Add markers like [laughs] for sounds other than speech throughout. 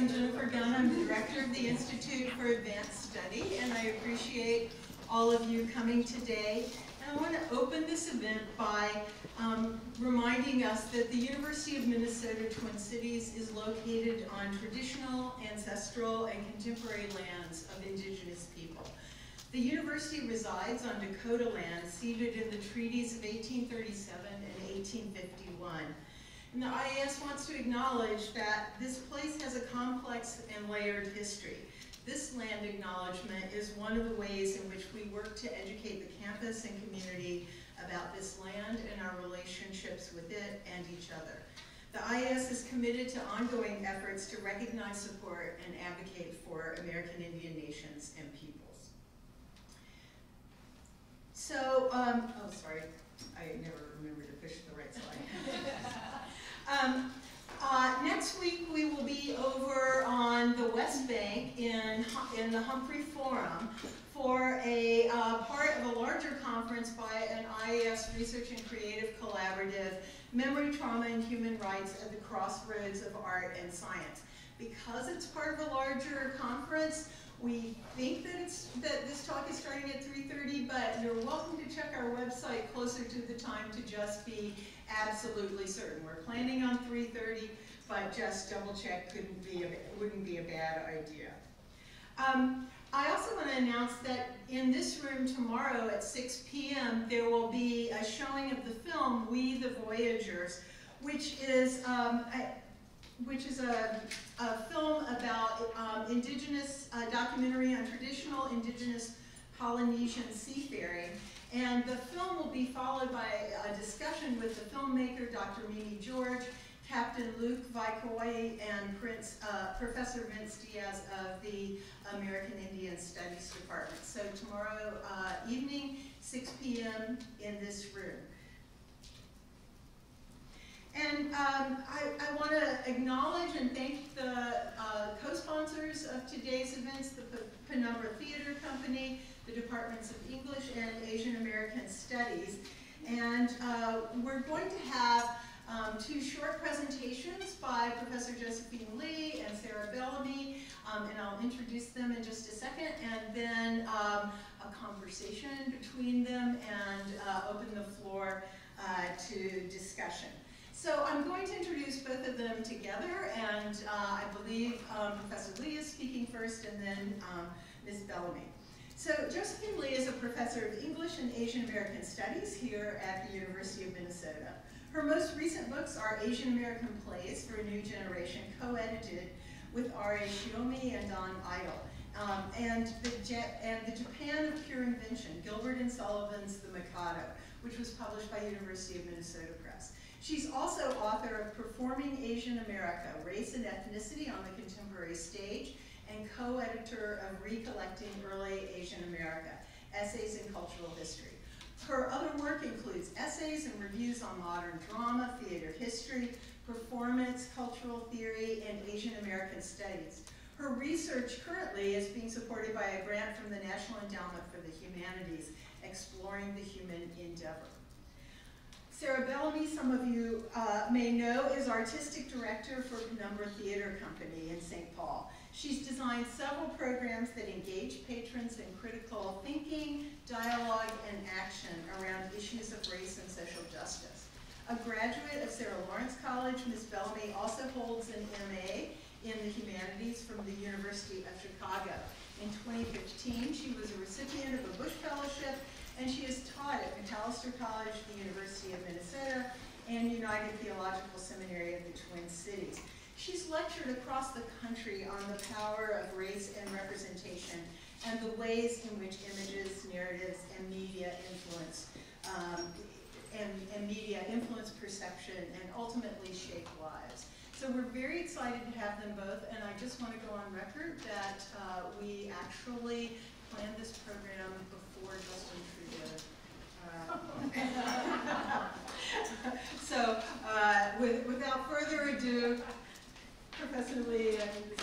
I'm Jennifer Gunn. I'm the director of the Institute for Advanced Study, and I appreciate all of you coming today. And I want to open this event by um, reminding us that the University of Minnesota Twin Cities is located on traditional, ancestral, and contemporary lands of indigenous people. The university resides on Dakota land ceded in the treaties of 1837 and 1851. And the IAS wants to acknowledge that this place has a complex and layered history. This land acknowledgement is one of the ways in which we work to educate the campus and community about this land and our relationships with it and each other. The IAS is committed to ongoing efforts to recognize, support, and advocate for American Indian nations and peoples. So, um, oh, sorry, I never remember to push the right slide. [laughs] um, uh, next week we will be over on the West Bank in, in the Humphrey Forum for a uh, part of a larger conference by an IAS Research and Creative Collaborative, Memory, Trauma, and Human Rights at the Crossroads of Art and Science. Because it's part of a larger conference, we think that, it's, that this talk is starting at 3.30, but you're welcome to check our website closer to the time to just be absolutely certain. We're planning on 3.30, but just double check couldn't be a, wouldn't be a bad idea. Um, I also want to announce that in this room tomorrow at 6 p.m. there will be a showing of the film We the Voyagers, which is um, a, which is a, a film about um, indigenous uh, documentary on traditional indigenous Polynesian seafaring. And the film will be followed by a discussion with the filmmaker, Dr. Mimi George, Captain Luke Vaikoi, and Prince, uh, Professor Vince Diaz of the American Indian Studies Department. So tomorrow uh, evening, 6 p.m. in this room. And um, I, I want to acknowledge and thank the uh, co-sponsors of today's events, the Penumbra Theater Company, the Departments of English and Asian American Studies. And uh, we're going to have um, two short presentations by Professor Josephine Lee and Sarah Bellamy, um, and I'll introduce them in just a second, and then um, a conversation between them and uh, open the floor uh, to discussion. So I'm going to introduce both of them together, and uh, I believe um, Professor Lee is speaking first, and then um, Ms. Bellamy. So Josephine Lee is a professor of English and Asian American Studies here at the University of Minnesota. Her most recent books are Asian American Plays for a New Generation, co-edited with R.A. Shiomi and Don Eitel. Um, and, the and the Japan of Pure Invention, Gilbert and Sullivan's The Mikado, which was published by University of Minnesota Press. She's also author of Performing Asian America, Race and Ethnicity on the Contemporary Stage, and co-editor of Recollecting Early Asian America, Essays in Cultural History. Her other work includes essays and reviews on modern drama, theater history, performance, cultural theory, and Asian American studies. Her research currently is being supported by a grant from the National Endowment for the Humanities, Exploring the Human Endeavor. Sarah Bellamy, some of you uh, may know, is Artistic Director for Penumbra Theater Company in St. Paul. She's designed several programs that engage patrons in critical thinking, dialogue, and action around issues of race and social justice. A graduate of Sarah Lawrence College, Ms. Bellamy also holds an MA in the humanities from the University of Chicago. In 2015, she was a recipient of a Bush Fellowship, and she has taught at Macalester College, the University of Minnesota, and United Theological Seminary of the Twin Cities. She's lectured across the country on the power of race and representation and the ways in which images, narratives, and media influence um, and, and media influence perception and ultimately shape lives. So we're very excited to have them both, and I just want to go on record that uh, we actually planned this program before Justin Trudeau. Uh, [laughs] [laughs] so uh, with, without further ado, Professor Lee. Thank you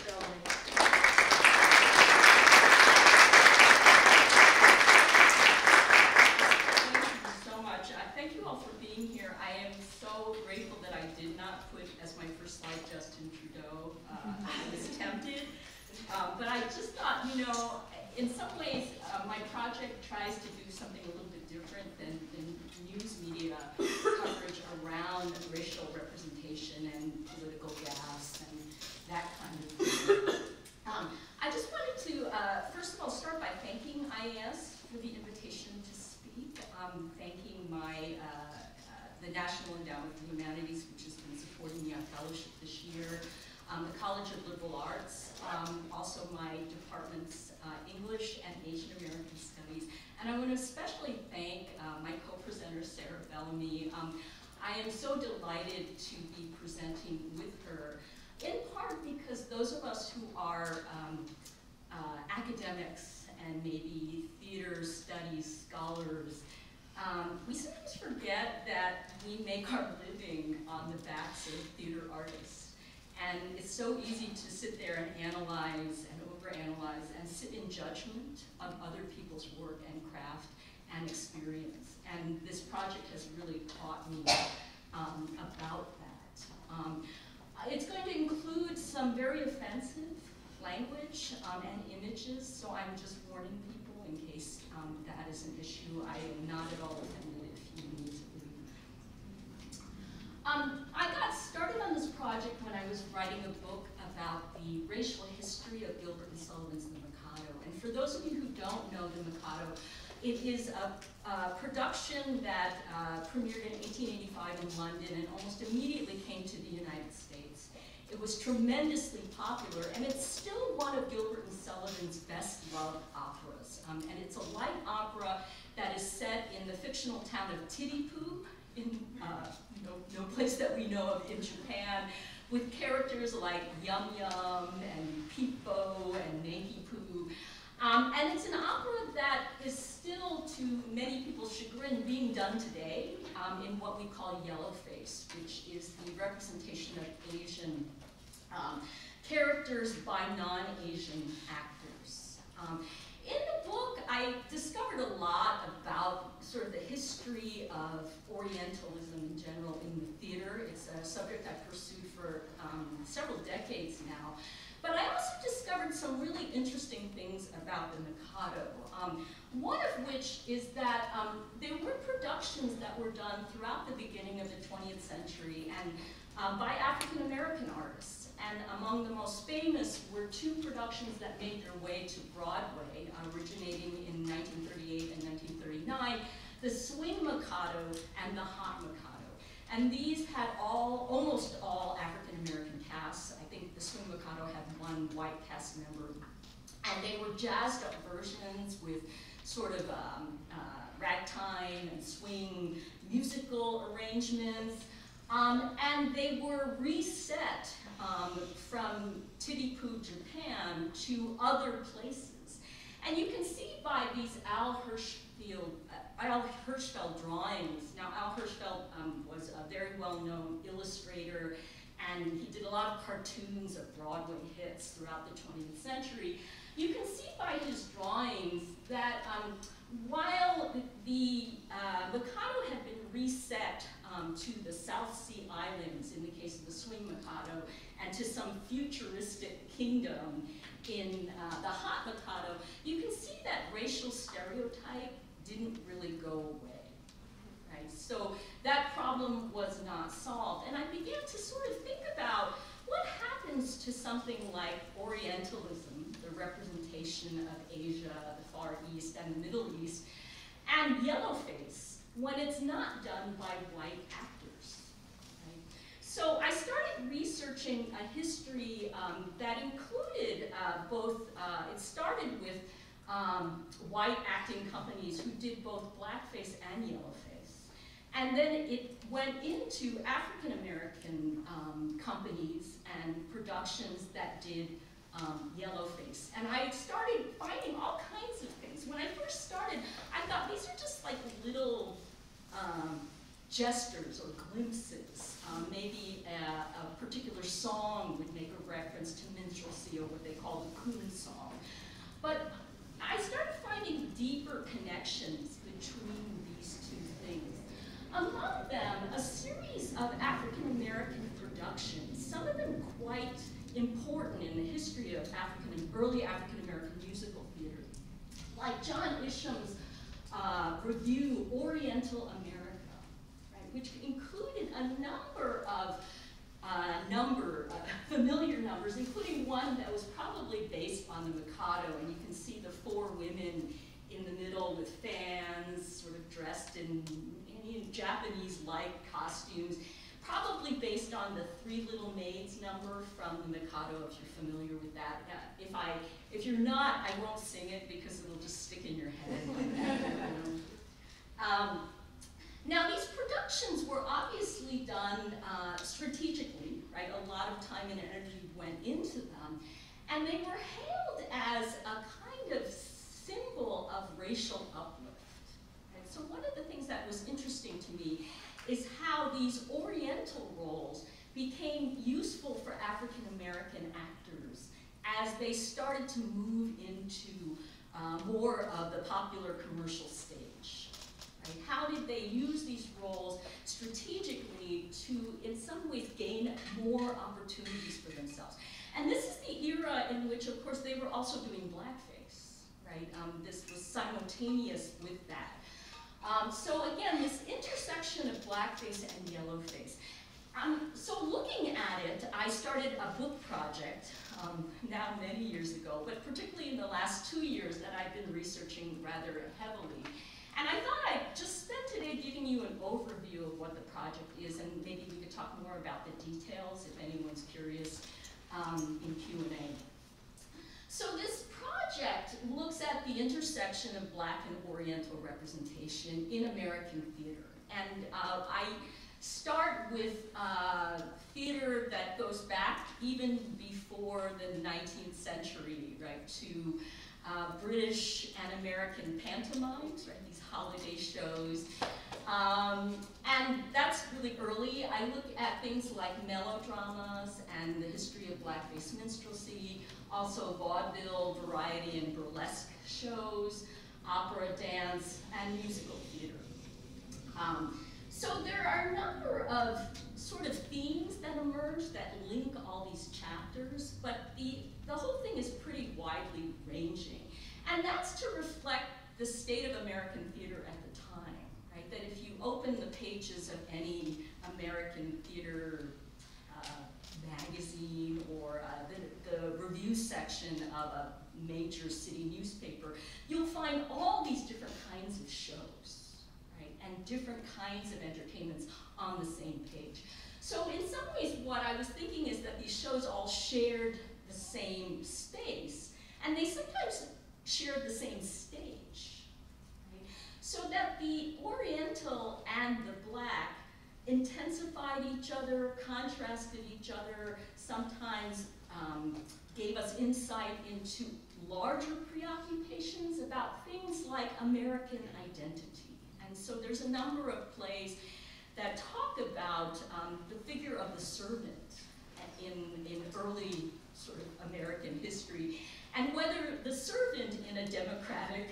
so much. Uh, thank you all for being here. I am so grateful that I did not put as my first slide Justin Trudeau. Uh, [laughs] I was tempted. Um, but I just thought, you know, in some ways, uh, my project tries to do something a little bit different than news media coverage. Um, thanking my, uh, uh, the National Endowment for the Humanities, which has been supporting me on fellowship this year, um, the College of Liberal Arts, um, also my departments, uh, English and Asian American Studies, and I want to especially thank uh, my co-presenter, Sarah Bellamy. Um, I am so delighted to be presenting with her, in part because those of us who are um, uh, academics and maybe theater studies scholars, um, we sometimes forget that we make our living on the backs of theater artists. And it's so easy to sit there and analyze and overanalyze and sit in judgment of other people's work and craft and experience. And this project has really taught me um, about that. Um, it's going to include some very offensive language um, and images, so I'm just warning people in case um, that is an issue. I am not at all offended if you need to leave. Um, I got started on this project when I was writing a book about the racial history of Gilbert and Sullivan's The Mikado. And for those of you who don't know The Mikado, it is a, a production that uh, premiered in 1885 in London and almost immediately came to the United States. It was tremendously popular, and it's still one of Gilbert and Sullivan's best loved operas. Um, and it's a light opera that is set in the fictional town of Titipu, in uh, no, no place that we know of in Japan, with characters like Yum Yum and Peep-Bo and Nanki-Poo. Um, and it's an opera that is still, to many people's chagrin, being done today um, in what we call yellowface, which is the representation of Asian um, characters by non-Asian actors. In the book, I discovered a lot about sort of the history of Orientalism in general in the theater. It's a subject I've pursued for um, several decades now. But I also discovered some really interesting things about the Mikado. Um, one of which is that um, there were productions that were done throughout the beginning of the 20th century and um, by African American artists. And among the most famous were two productions that made their way to Broadway, originating in 1938 and 1939, the Swing Mikado and the Hot Mikado. And these had all, almost all African American casts. I think the Swing Mikado had one white cast member. And they were jazzed up versions with sort of um, uh, ragtime and swing musical arrangements. Um, and they were reset um, from Titipu, Japan to other places. And you can see by these Al Hirschfeld, uh, Al Hirschfeld drawings. Now, Al Hirschfeld um, was a very well-known illustrator, and he did a lot of cartoons of Broadway hits throughout the 20th century. You can see by his drawings that um, while the uh, Mikado had been reset um, to the South Sea Islands in the case of the Swing Mikado, and to some futuristic kingdom in uh, the Hot Mikado, you can see that racial stereotype didn't really go away. Right? So that problem was not solved. And I began to sort of think about what happens to something like Orientalism, the representation of Asia, the Far East, and the Middle East, and yellowface when it's not done by white actors. Right? So I started researching a history um, that included uh, both, uh, it started with um, white acting companies who did both blackface and yellowface. And then it went into African American um, companies and productions that did um, yellowface. And I started finding all kinds of things. When I first started, I thought these are just like little um, gestures or glimpses. Um, maybe a, a, particular song would make a reference to minstrelsy or what they call the coon song. But I started finding deeper connections between these two things. Among them, a series of African American productions, some of them quite important in the history of African, early African American musical theater. like John Isham's uh, revue, Oriental America, right, which included a number of uh, number, uh, [laughs] familiar numbers, including one that was probably based on the Mikado, and you can see the four women in the middle with fans, sort of dressed in, in Japanese-like costumes, probably based on the Three Little Maids number from the Mikado, if you're familiar with that. if I, if you're not, I won't sing it because it'll just stick in your head. [laughs] um, now these productions were obviously done uh, strategically, right? A lot of time and energy went into them, and they were hailed as a kind of symbol of racial uplift. And so one of the things that was interesting to me these oriental roles became useful for African American actors as they started to move into uh, more of the popular commercial stage. Right? How did they use these roles strategically to, in some ways, gain more opportunities for themselves? And this is the era in which, of course, they were also doing blackface, right? Um, this was simultaneous with that. Um, so again, this intersection of blackface and yellowface. Um, so looking at it, I started a book project um, now many years ago, but particularly in the last two years that I've been researching rather heavily. And I thought I'd just spend today giving you an overview of what the project is, and maybe we could talk more about the details if anyone's curious um, in Q&A. So this project looks at the intersection of black and oriental representation in American theater. And uh, I start with uh, theater that goes back even before the 19th century, right, to uh, British and American pantomimes, right, these holiday shows. Um, and that's really early. I look at things like melodramas and the history of blackface minstrelsy, also vaudeville, variety, and burlesque shows, opera, dance, and musical theater. Um, so there are a number of sort of themes that emerge that link all these chapters, but the, the whole thing is pretty widely ranging. And that's to reflect the state of American theater at the time, right? That if you open the pages of any American theater magazine or uh, the, the review section of a major city newspaper, you'll find all these different kinds of shows, right? And different kinds of entertainments on the same page. So in some ways, what I was thinking is that these shows all shared the same space, and they sometimes shared the same stage. Right? So that the Oriental and the Black intensified each other, contrasted each other, sometimes um, gave us insight into larger preoccupations about things like American identity. And so there's a number of plays that talk about um, the figure of the servant in, in early sort of American history, and whether the servant in a democratic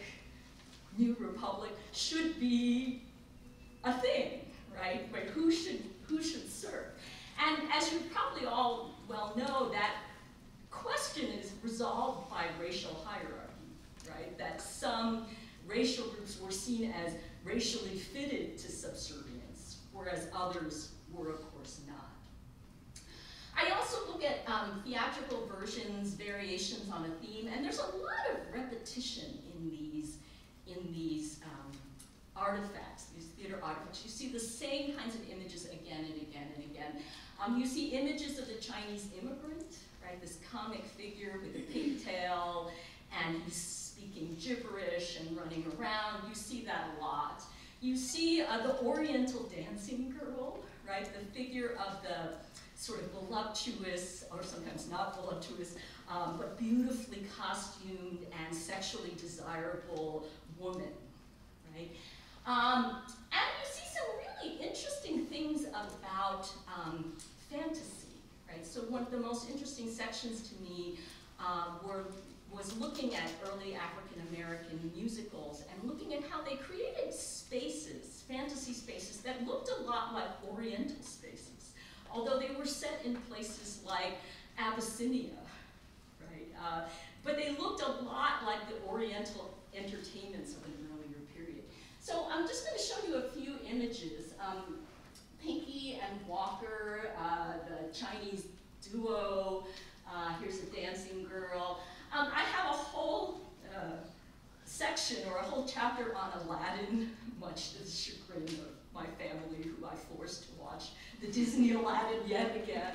new republic should be a thing, right? Where who should, who should serve? And as you probably all well know, that question is resolved by racial hierarchy, right? That some racial groups were seen as racially fitted to subservience, whereas others were, of course, not. I also look at um, theatrical versions, variations on a theme, and there's a lot of repetition in these, in these um, artifacts, theater. You see the same kinds of images again and again and again. Um, you see images of the Chinese immigrant, right? This comic figure with a pigtail, [laughs] and he's speaking gibberish and running around. You see that a lot. You see uh, the Oriental dancing girl, right? The figure of the sort of voluptuous, or sometimes not voluptuous, um, but beautifully costumed and sexually desirable woman, right? Um, and you see some really interesting things about um, fantasy, right? So one of the most interesting sections to me um, were, was looking at early African American musicals and looking at how they created spaces, fantasy spaces, that looked a lot like Oriental spaces, although they were set in places like Abyssinia, right? Uh, but they looked a lot like the Oriental entertainments of period. So I'm just going to show you a few images. Um, Pinky and Walker, uh, the Chinese duo. Uh, here's a dancing girl. Um, I have a whole uh, section or a whole chapter on Aladdin, [laughs] much to the chagrin of my family, who I forced to watch the Disney Aladdin yet again.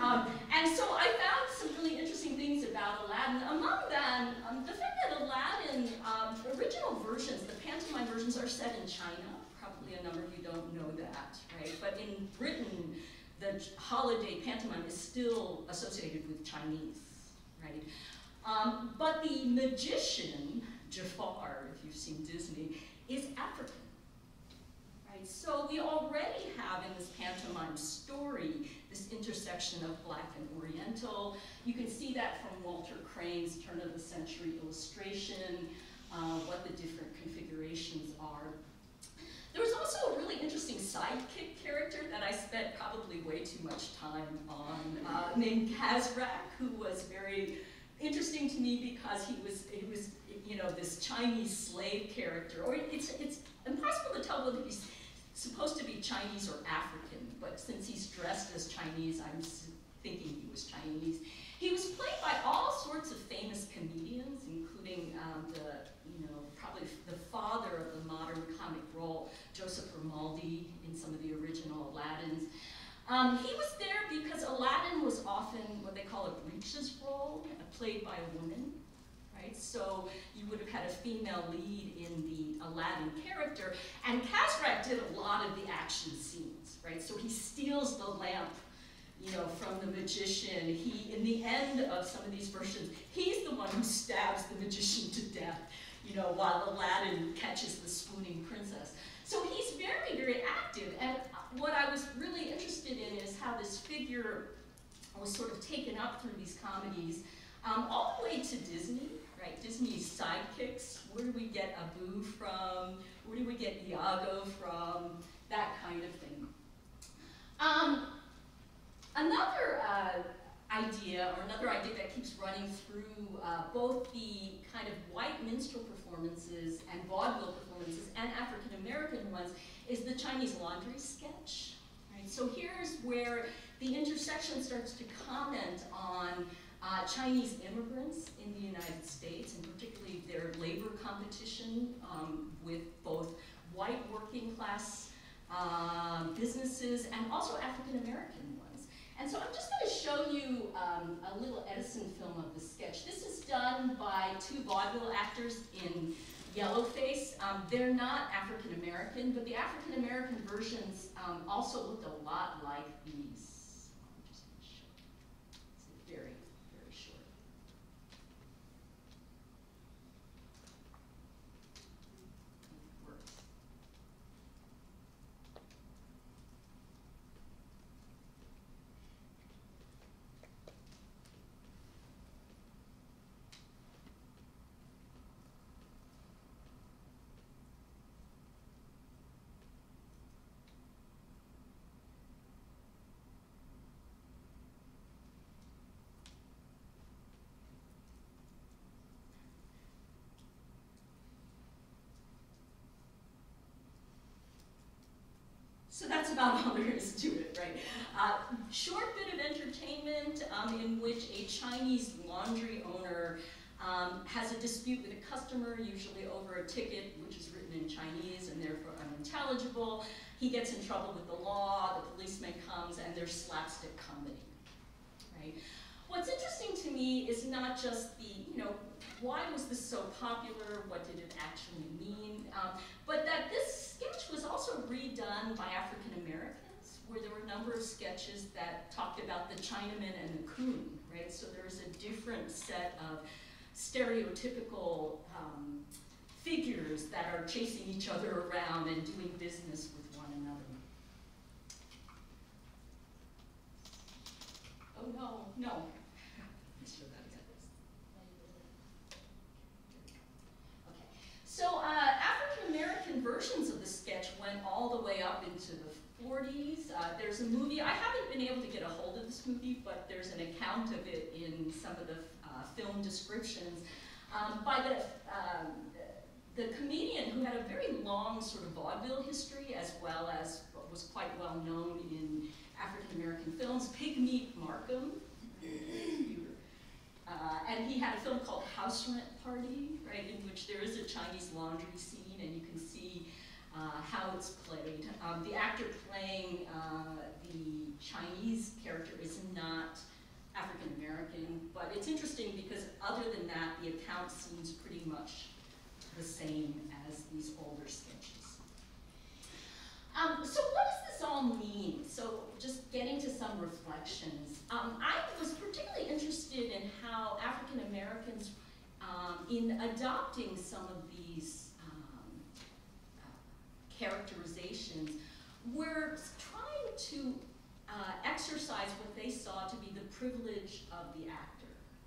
Um, and so I found some really interesting things about Aladdin. Among them, um, the fact that Aladdin, um, original versions, the pantomime versions are set in China. Probably a number of you don't know that, right? But in Britain, the holiday pantomime is still associated with Chinese, right? Um, but the magician, Jafar, if you've seen Disney, is African. Right? So we already have in this pantomime story this intersection of black and oriental. You can see that from Walter Crane's turn of the century illustration, uh, what the different configurations are. There was also a really interesting sidekick character that I spent probably way too much time on, uh, named Kazrac, who was very interesting to me because he was, he was, you know, this Chinese slave character, or it's, it's impossible to tell whether he's supposed to be Chinese or African, but since he's dressed as Chinese, I'm thinking he was Chinese. He was played by all sorts of famous comedians, including um, the, you know, probably the father of the modern comic role, Joseph Grimaldi, in some of the original Aladdins. Um, he was there because Aladdin was often what they call a breeches role, played by a woman right? So you would have had a female lead in the Aladdin character, and Kazrac did a lot of the action scenes, right? So he steals the lamp, you know, from the magician. He, in the end of some of these versions, he's the one who stabs the magician to death, you know, while Aladdin catches the swooning princess. So he's very, very active, and what I was really interested in is how this figure was sort of taken up through these comedies, um, all the way to Disney, right? Disney's sidekicks, where do we get Abu from? Where do we get Iago from? That kind of thing. Um, another uh, idea, or another idea that keeps running through uh, both the kind of white minstrel performances and vaudeville performances and African American ones is the Chinese laundry sketch. Right? So here's where the intersection starts to comment on uh, Chinese immigrants in the United States, and particularly their labor competition um, with both white working class uh, businesses and also African American ones. And so I'm just going to show you um, a little Edison film of the sketch. This is done by two vaudeville actors in Yellowface. Um, they're not African American, but the African American versions um, also looked a lot like these. So that's about all there is to it, right? Uh, short bit of entertainment um, in which a Chinese laundry owner um, has a dispute with a customer, usually over a ticket which is written in Chinese and therefore unintelligible. He gets in trouble with the law, the policeman comes, and there's slapstick comedy, right? What's interesting to me is not just the, you know, why was this so popular, what did it actually mean, um, but that this sketch was also redone by African Americans, where there were a number of sketches that talked about the Chinaman and the coon, right? So there's a different set of stereotypical um, figures that are chasing each other around and doing business with one another. Oh no, no, So uh, African American versions of the sketch went all the way up into the 40s. Uh, there's a movie, I haven't been able to get a hold of this movie, but there's an account of it in some of the uh, film descriptions um, by the um, the comedian who had a very long sort of vaudeville history as well as was quite well known in African American films, Pigmeat Markham. [clears throat] Uh, and he had a film called House Rent Party, right, in which there is a Chinese laundry scene and you can see uh, how it's played. Um, the actor playing uh, the Chinese character is not African American, but it's interesting because other than that, the account seems pretty much the same as these older sketches. Um, so what does this all mean? So just getting to some reflections. Um, I was particularly interested in how African Americans, um, in adopting some of these um, uh, characterizations, were trying to uh, exercise what they saw to be the privilege of the actor.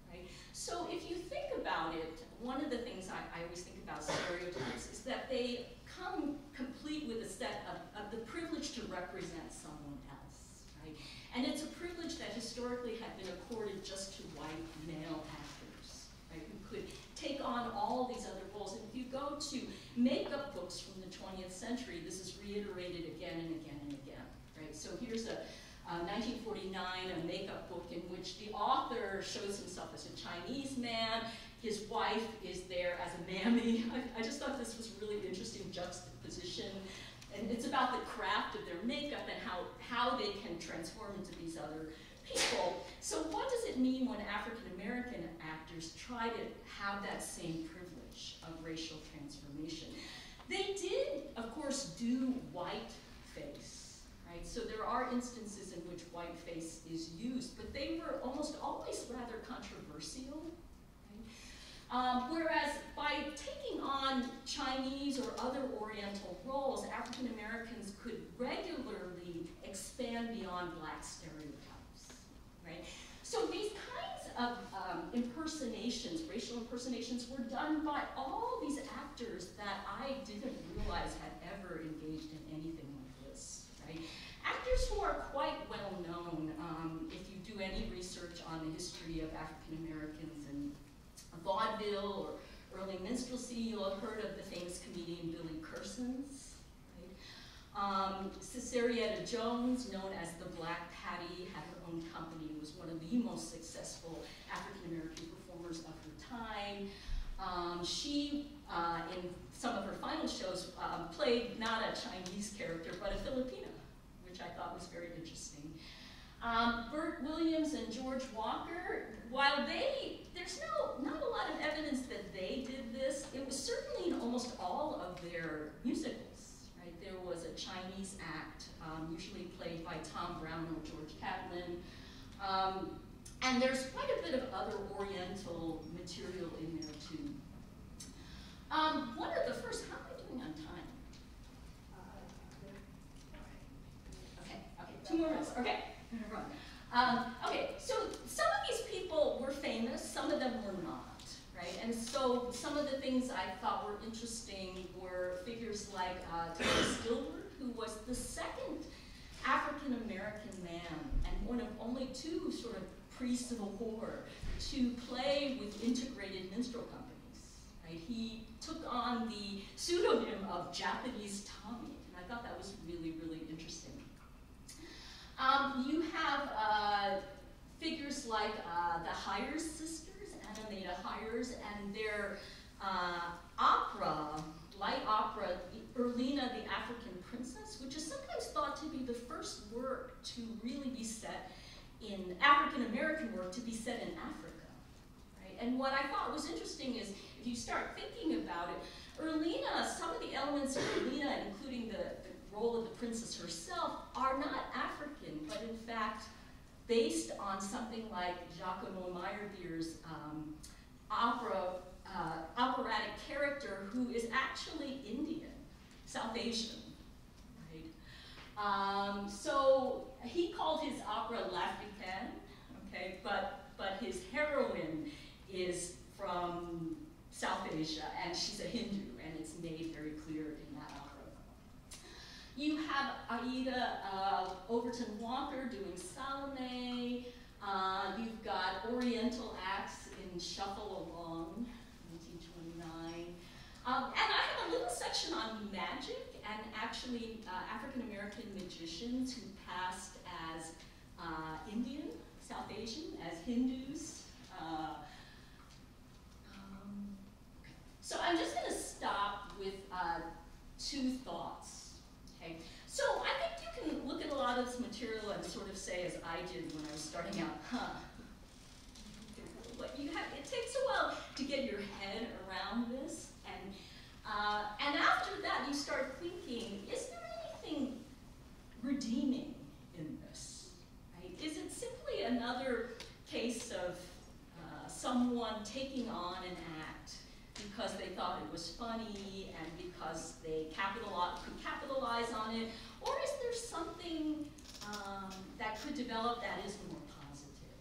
Right? So if you think about it, one of the things I, I always think about stereotypes is that they come complete with a set of, of the privilege to represent someone else. Right? And it's a privilege that historically had been accorded just to white male actors, right, who could take on all these other roles. And if you go to makeup books from the 20th century, this is reiterated again and again and again. Right? So here's a, uh, 1949, a makeup book in which the author shows himself as a Chinese man. His wife is there as a mammy. [laughs] I, I just thought this was really interesting juxtaposition. And it's about the craft of their makeup and how, how they can transform into these other people. So what does it mean when African American actors try to have that same privilege of racial transformation? They did, of course, do white face right? So there are instances in which whiteface is used, but they were almost always rather controversial. Um, whereas by taking on Chinese or other Oriental roles, African Americans could regularly expand beyond black stereotypes, right? So these kinds of um, impersonations, racial impersonations, were done by all these actors that I didn't realize had ever engaged in anything like this, right? Actors who are quite well known, um, if you do any research on the history of African Americans vaudeville or early minstrelsy, you'll have heard of the famous comedian Billy Kersands. Right? Um, Sissieretta Jones, known as the Black Patti, had her own company, was one of the most successful African American performers of her time. Um, she, uh, in some of her final shows, uh, played not a Chinese character, but a Filipina which I thought was very interesting. Um, Bert Williams and George Walker, while they, there's no, not a lot of evidence that they did this, it was certainly in almost all of their musicals, right? There was a Chinese act, um, usually played by Tom Brown or George Catlin. Um, and there's quite a bit of other Oriental material in there too. Um, one of the first, how am I doing on time? Okay. Okay. Two more minutes. Okay. Um, okay, so some of these people were famous, some of them were not, right? And so some of the things I thought were interesting were figures like uh, Thomas Dilward, who was the second African American man and one of only two sort of pre-Civil War to play with integrated minstrel companies. Right? He took on the pseudonym of Japanese Tommy, and I thought that was really, really interesting. Um, you have uh, figures like uh, the Hyers sisters, Anna Hyers, and their uh, opera, light opera, Urlina the African Princess, which is sometimes thought to be the first work to really be set in African American work to be set in Africa. Right? And what I thought was interesting is if you start thinking about it, Urlina, some of the elements of Urlina, including the role of the princess herself are not African, but in fact based on something like Giacomo Meyerbeer's um, opera, uh, operatic character who is actually Indian, South Asian, right? Um, so he called his opera L'Africaine, okay, but, but his heroine is from South Asia, and she's a Hindu, and it's made very clear you have Aida uh, Overton Walker doing Salome. Uh, you've got Oriental acts in Shuffle Along, 1929. Um, and I have a little section on magic and actually uh, African American magicians who passed as uh, Indian, South Asian, as Hindus. Uh, um, so I'm just going to stop with uh, two thoughts. So I think you can look at a lot of this material and sort of say, as I did when I was starting out, huh? What you have, it takes a while to get your head around this, and uh, and after that you start thinking, is there anything redeeming in this? Right? Is it simply another case of uh, someone taking on an act because they thought it was funny and because they capitalize, could capitalize on it, or is there something um, that could develop that is more positive,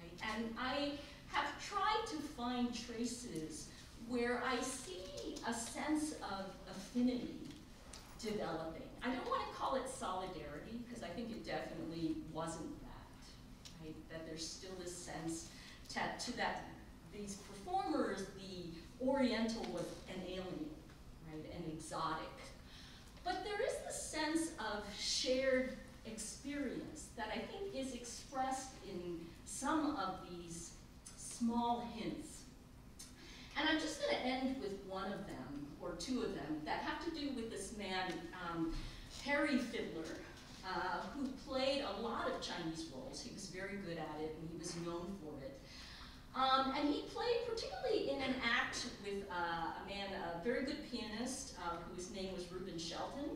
right? And I have tried to find traces where I see a sense of affinity developing. I don't want to call it solidarity, because I think it definitely wasn't that, right? That there's still this sense to, to that these performers, the Oriental was an alien, right, an exotic. But there is the sense of shared experience that I think is expressed in some of these small hints. And I'm just going to end with one of them, or two of them, that have to do with this man, um, Harry Fiddler, uh, who played a lot of Chinese roles. He was very good at it, and he was known for. Um, and he played particularly in an act with uh, a man, a very good pianist, uh, whose name was Reuben Shelton.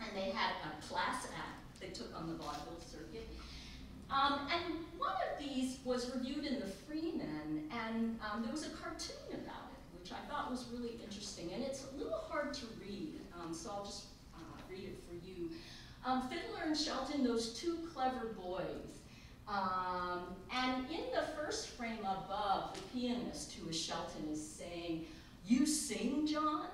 And they had a class act they took on the vaudeville circuit. Um, and one of these was reviewed in the Freeman, and um, there was a cartoon about it, which I thought was really interesting. And it's a little hard to read, um, so I'll just uh, read it for you. Um, Fiddler and Shelton, those two clever boys. Um, and in the first frame above, the pianist, who is Shelton, is saying, you sing, John?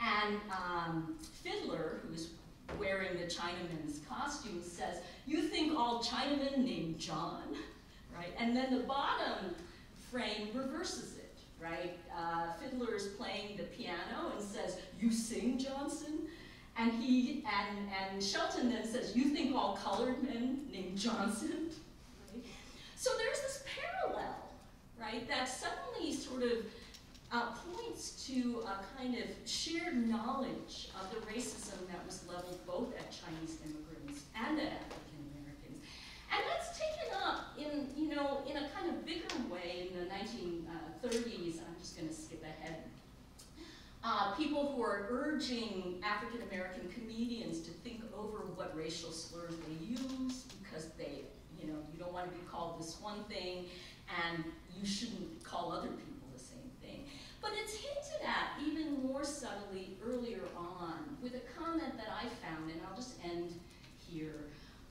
And um, Fiddler, who is wearing the Chinaman's costume, says, you think all Chinamen named John, right? And then the bottom frame reverses it, right? Uh, Fiddler is playing the piano and says, you sing, Johnson? And he and, and Shelton then says, you think all colored men named Johnson? [laughs] So there's this parallel, right, that suddenly sort of uh, points to a kind of shared knowledge of the racism that was leveled both at Chinese immigrants and at African Americans. And that's taken up in, you know, in a kind of bigger way in the 1930s. I'm just going to skip ahead. Uh, people who are urging African American comedians to think over what racial slurs they use because they, you know, you don't want to be called this one thing and you shouldn't call other people the same thing. but it's hinted at even more subtly earlier on with a comment that I found, and I'll just end here,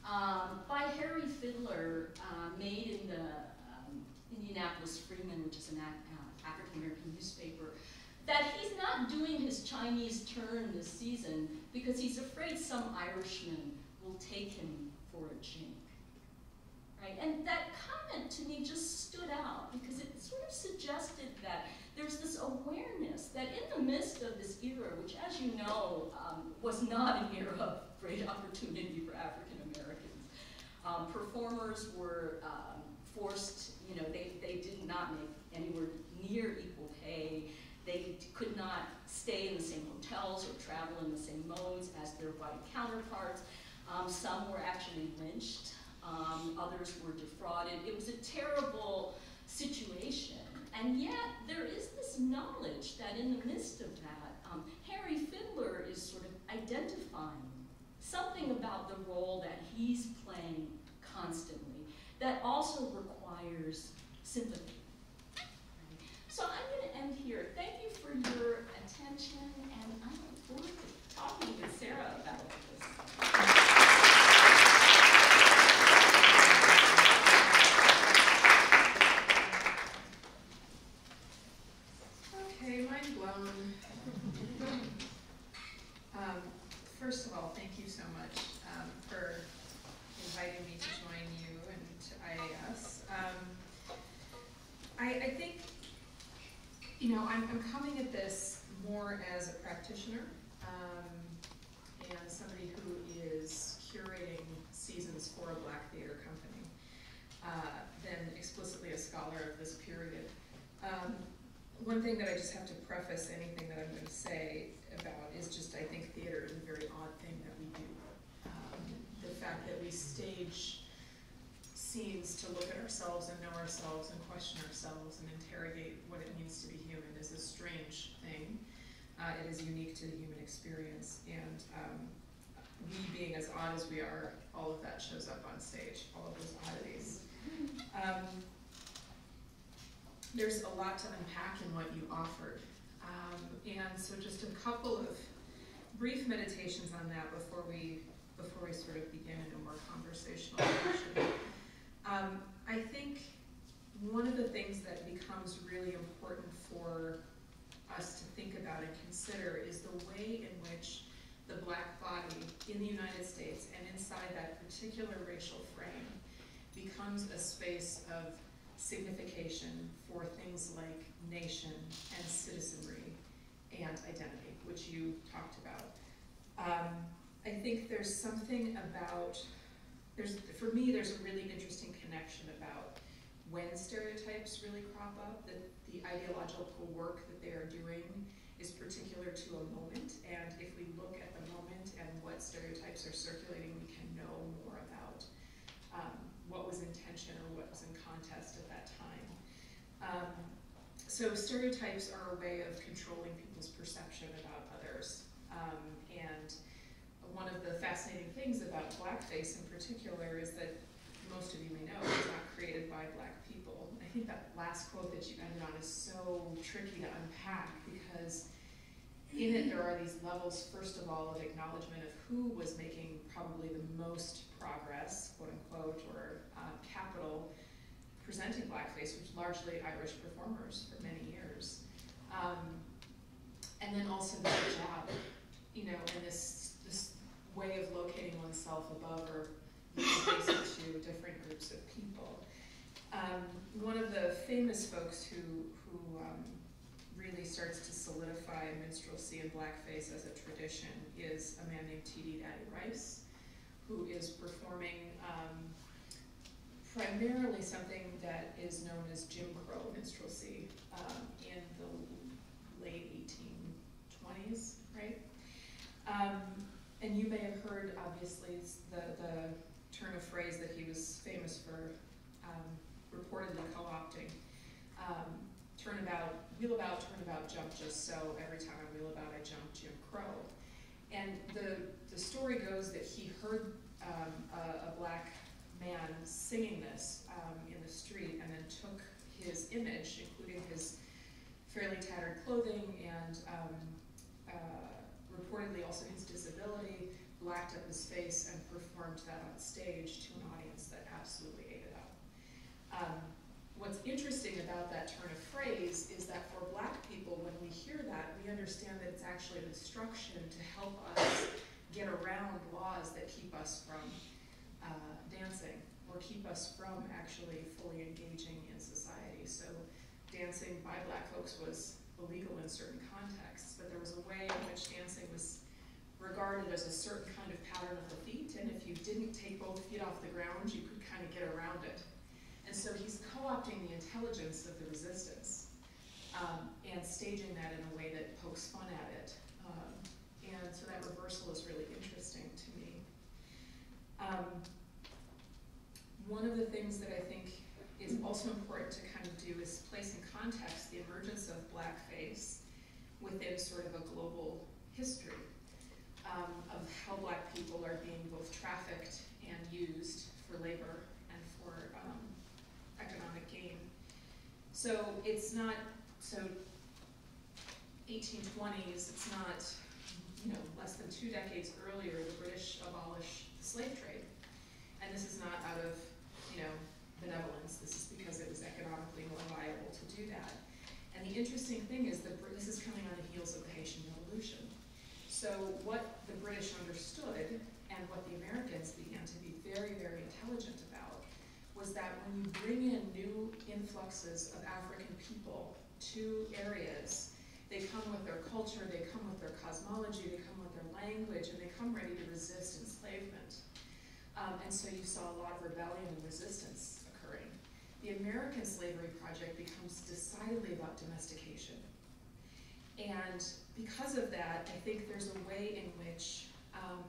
um, by Harry Fiddler, uh, made in the um, Indianapolis Freeman, which is an uh, African-American newspaper, that he's not doing his Chinese turn this season because he's afraid some Irishman will take him for a jink. Right? And that comment to me just stood out because it sort of suggested that there's this awareness that in the midst of this era, which as you know, um, was not an era of great opportunity for African Americans, um, performers were um, forced, you know, they, they did not make anywhere near equal pay. They could not stay in the same hotels or travel in the same modes as their white counterparts. Um, some were actually lynched. Um, others were defrauded. It was a terrible situation. And yet, there is this knowledge that in the midst of that, um, Harry Fiddler is sort of identifying something about the role that he's playing constantly that also requires sympathy. So I'm going to end here. Thank you for your attention, and I look forward to talking with Sarah about this. first of all, thank you so much um, for inviting me to join you and to IAS. Um, I, I, think, you know, I'm, I'm coming at this more more as a practitioner, um, and somebody who is curating seasons for a Black Theater Company, uh, than explicitly a scholar of this period. Um, one thing that I just have to preface anything that I'm gonna say about is just, I think theater is a very odd thing that we do. Um, the fact that we stage scenes to look at ourselves and know ourselves and question ourselves and interrogate what it means to be human is a strange thing. Uh, it is unique to the human experience, and um, we being as odd as we are, all of that shows up on stage, all of those oddities. Um, there's a lot to unpack in what you offered, um, and so just a couple of brief meditations on that before we before we sort of begin in a more conversational session. Um, I think one of the things that becomes really important for us to think about and consider is the way in which the black body in the United States and inside that particular racial frame becomes a space of signification for things like nation and citizenry and identity, which you talked about. Um, I think there's something about, there's, for me, there's a really interesting connection about when stereotypes really crop up, that the ideological work that they are doing is particular to a moment, and if we look at the moment and what stereotypes are circulating, we can know more about um, what was in tension or what was in contest at that time. Um, so stereotypes are a way of controlling people's perception about others. Um, and one of the fascinating things about blackface in particular is that most of you may know it's not created by black people. I think that last quote that you ended on is so tricky to unpack because in it there are these levels, first of all, of acknowledgement of who was making probably the most progress, quote unquote, or uh, capital presenting blackface, which largely Irish performers for many years. Um, and then also the job, you know, and this this way of locating oneself above or adjacent to different groups of people. Um, one of the famous folks who who um, really starts to solidify minstrelsy and blackface as a tradition is a man named T.D. Daddy Rice, who is performing um, primarily something that is known as Jim Crow minstrelsy um, in the late 1820s, right? Um, and you may have heard, obviously, the, the turn of phrase that he was famous for um, reportedly co-opting. Um, turnabout, wheel about, turnabout, jump just so. Every time I wheel about, I jump Jim Crow. And the, the story goes that he heard um, a, a, black man singing this um, in the street and then took his image, including his fairly tattered clothing and um, uh, reportedly also his disability, blacked up his face and performed that on stage to an audience that absolutely ate it up. Um, what's interesting about that turn of phrase is that for black people, when we hear that, we understand that it's actually an instruction to help us get around laws that keep us from uh, dancing or keep us from actually fully engaging in society. So dancing by black folks was illegal in certain contexts, but there was a way in which dancing was regarded as a certain kind of pattern of the feet, and if you didn't take both feet off the ground, you could kind of get around it. And so he's co-opting the intelligence of the resistance um, and staging that in a way that pokes fun at it. Um, and so that reversal is really interesting. Um, one of the things that I think is also important to kind of do is place in context the emergence of blackface within sort of a global history um, of how black people are being both trafficked and used for labor and for um, economic gain. So it's not, so 1820s, it's not, you know, less than two decades earlier, the British abolish slave trade. And this is not out of, you know, benevolence, this is because it was economically more viable to do that. And the interesting thing is that this is coming on the heels of the Haitian Revolution. So what the British understood and what the Americans began to be very, very intelligent about was that when you bring in new influxes of African people to areas, They come with their culture, they come with their cosmology, they come language, and they come ready to resist enslavement. Um, and so you saw a lot of rebellion and resistance occurring. The American Slavery Project becomes decidedly about domestication. And because of that, I think there's a way in which um,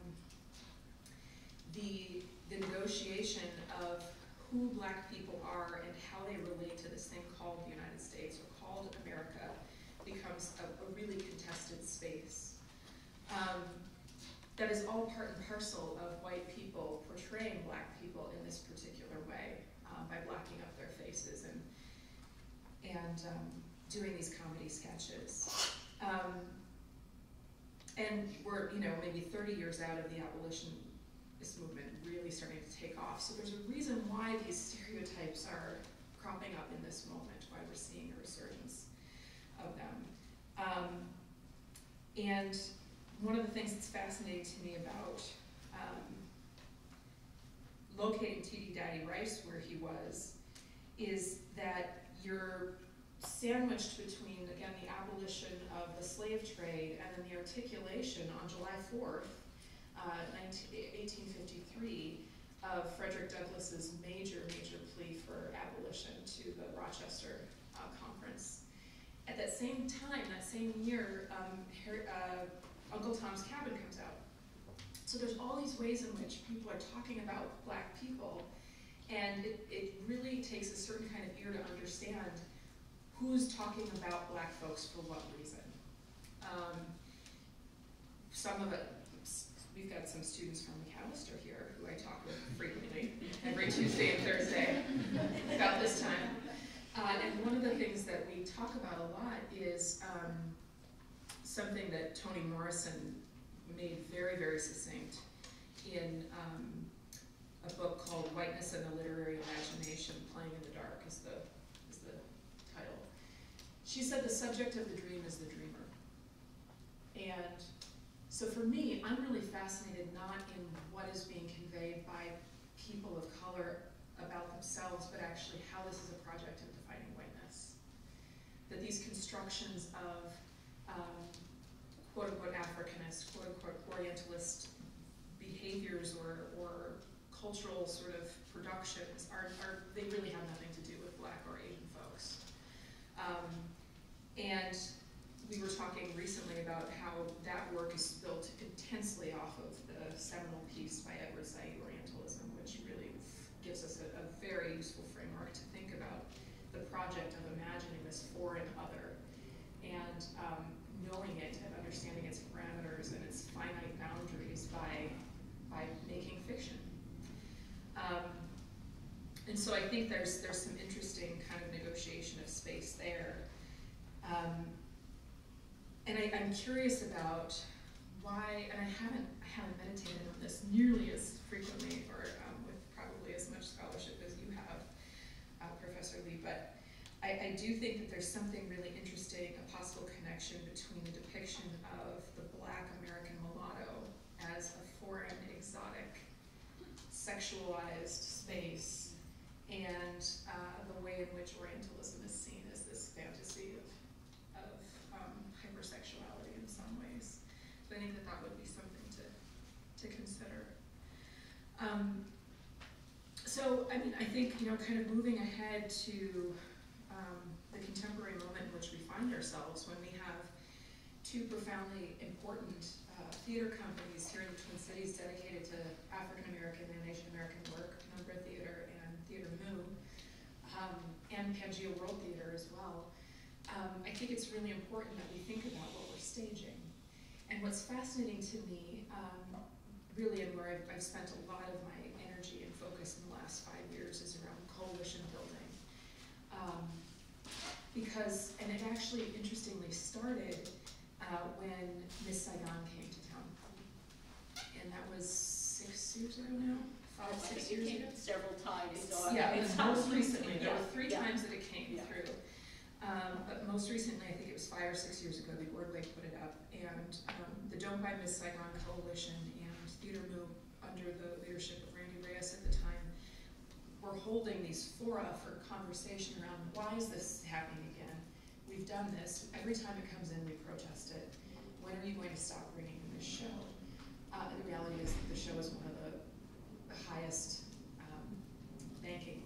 the, the negotiation of who black people are and how they relate to this thing called the United States or called America becomes a, a really contested space. Um, that is all part and parcel of white people portraying black people in this particular way um, by blacking up their faces and and um, doing these comedy sketches. Um, and we're, you know, maybe 30 years out of the abolitionist movement really starting to take off. So there's a reason why these stereotypes are cropping up in this moment, why we're seeing a resurgence of them. Um, and one of the things that's fascinating to me about um, locating T.D. Daddy Rice where he was is that you're sandwiched between, again, the abolition of the slave trade and then the articulation on July 4th, uh, 19, 1853, of Frederick Douglass's major, major plea for abolition to the Rochester uh, Conference. At that same time, that same year, um, Harry, uh, Uncle Tom's Cabin comes out. So there's all these ways in which people are talking about black people, and it, it really takes a certain kind of ear to understand who's talking about black folks for what reason. Um, some of it, we've got some students from Macalester here who I talk with frequently, every Tuesday and Thursday about this time. Uh, and one of the things that we talk about a lot is um, something that Toni Morrison made very, very succinct in um, a book called Whiteness and the Literary Imagination, Playing in the Dark is the, is the title. She said the subject of the dream is the dreamer. And so for me, I'm really fascinated not in what is being conveyed by people of color about themselves, but actually how this is a project of defining whiteness. That these constructions of um, quote unquote Africanist, quote unquote Orientalist behaviors or, or cultural sort of productions are, are, they really have nothing to do with black or Asian folks. Um, and we were talking recently about how that work is built intensely off of the seminal piece by Edward Said, Orientalism, which really gives us a, a very useful framework to think about the project of imagining this foreign other and um, knowing it and understanding its parameters and its finite boundaries by, by making fiction. Um, and so I think there's, there's some interesting kind of negotiation of space there. Um, and I, I'm curious about why, and I haven't, I haven't meditated on this nearly as frequently or um, with probably as much scholarship as you have, uh, Professor Lee, but I, I do think that there's something really interesting, a possible connection between the depiction of the black American mulatto as a foreign, exotic, sexualized space and uh, the way in which Orientalism is seen as this fantasy of, of um, hypersexuality in some ways. So I think that that would be something to, to consider. Um, so, I mean, I think, you know, kind of moving ahead to um, the contemporary moment in which we find ourselves when we have two profoundly important uh, theater companies here in the Twin Cities dedicated to African American and Asian American work, Penumbra Theater and Theater Mu, um, and Pangea World Theater as well. Um, I think it's really important that we think about what we're staging. And what's fascinating to me, um, really, and where I've, I've spent a lot of my energy and focus in the last five years, is around coalition building. Um, because, and it actually interestingly started uh, when Miss Saigon came to town. And that was six years ago now, five, six years it ago. several times, so. Yeah, it's it's most recently, there were three yeah. times that it came Yeah. through. Um, but most recently, I think it was five or six years ago, the Ordway put it up, and, um, the Don't Buy Miss Saigon Coalition and Theater Mu, under the leadership of Randy Reyes at the time, were holding these fora for conversation around, why is this happening again? we've done this, every time it comes in, we protest it. When are you going to stop bringing this show? Uh, the reality is that the show is one of the, the highest, um, banking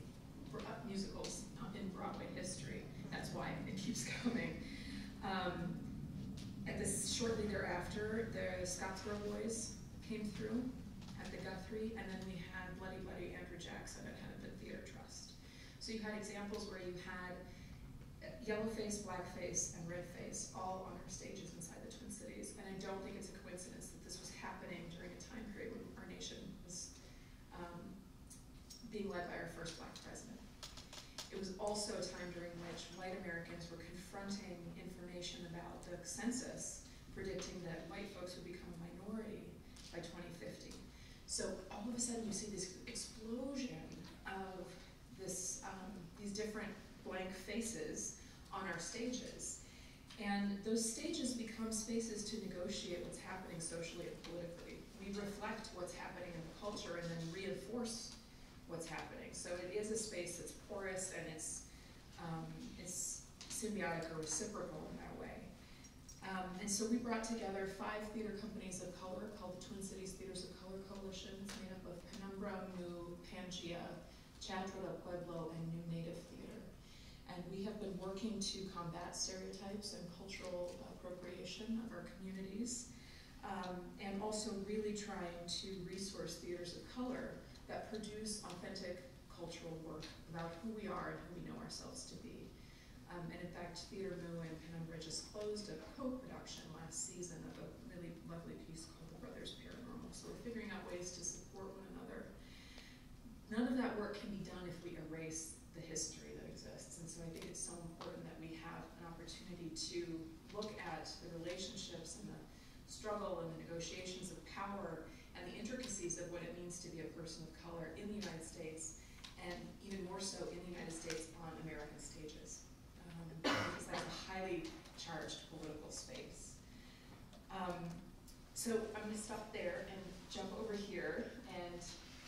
uh, musicals in Broadway history. That's why it keeps [laughs] coming. Um, at this, shortly thereafter, the Scottsboro Boys came through at the Guthrie, and then we had Bloody Bloody Andrew Jackson at. So you had examples where you had uh, yellow face, black face, and red face all on our stages inside the Twin Cities. And I don't think it's a coincidence that this was happening during a time period when our nation was um, being led by our first black president. It was also a time during which white Americans were confronting information about the census predicting that white folks would become a minority by 2050. So all of a sudden you see this explosion of this, um, these different faces on our stages. And those stages become spaces to negotiate what's happening socially and politically. We reflect what's happening in the culture and then reinforce what's happening. So it is a space that's porous and it's, um, it's symbiotic or reciprocal in that way. Um, and so we brought together five theater companies of color called the Twin Cities Theaters of Color Coalition. Made up of Penumbra, Mu, Pangea, Teatro del Pueblo, and New Native Theater. And we have been working to combat stereotypes and cultural appropriation of our communities, um, and also really trying to resource theaters of color that produce authentic cultural work about who we are and who we know ourselves to be. Um, and in fact, Theater Mu and Penumbra just closed a co-production last season of a really lovely piece called The Brothers Paranormal. So we're figuring out ways to support one another. None of that work can be done if we erase the history that exists. And so I think it's so important that we have an opportunity to look at the relationships and the struggle and the negotiations of power and the intricacies of what it means to be a person of color in the United States and even more so in the United States on American stages um, because that's a highly charged political space. Um, so I'm going to stop there and jump over here, and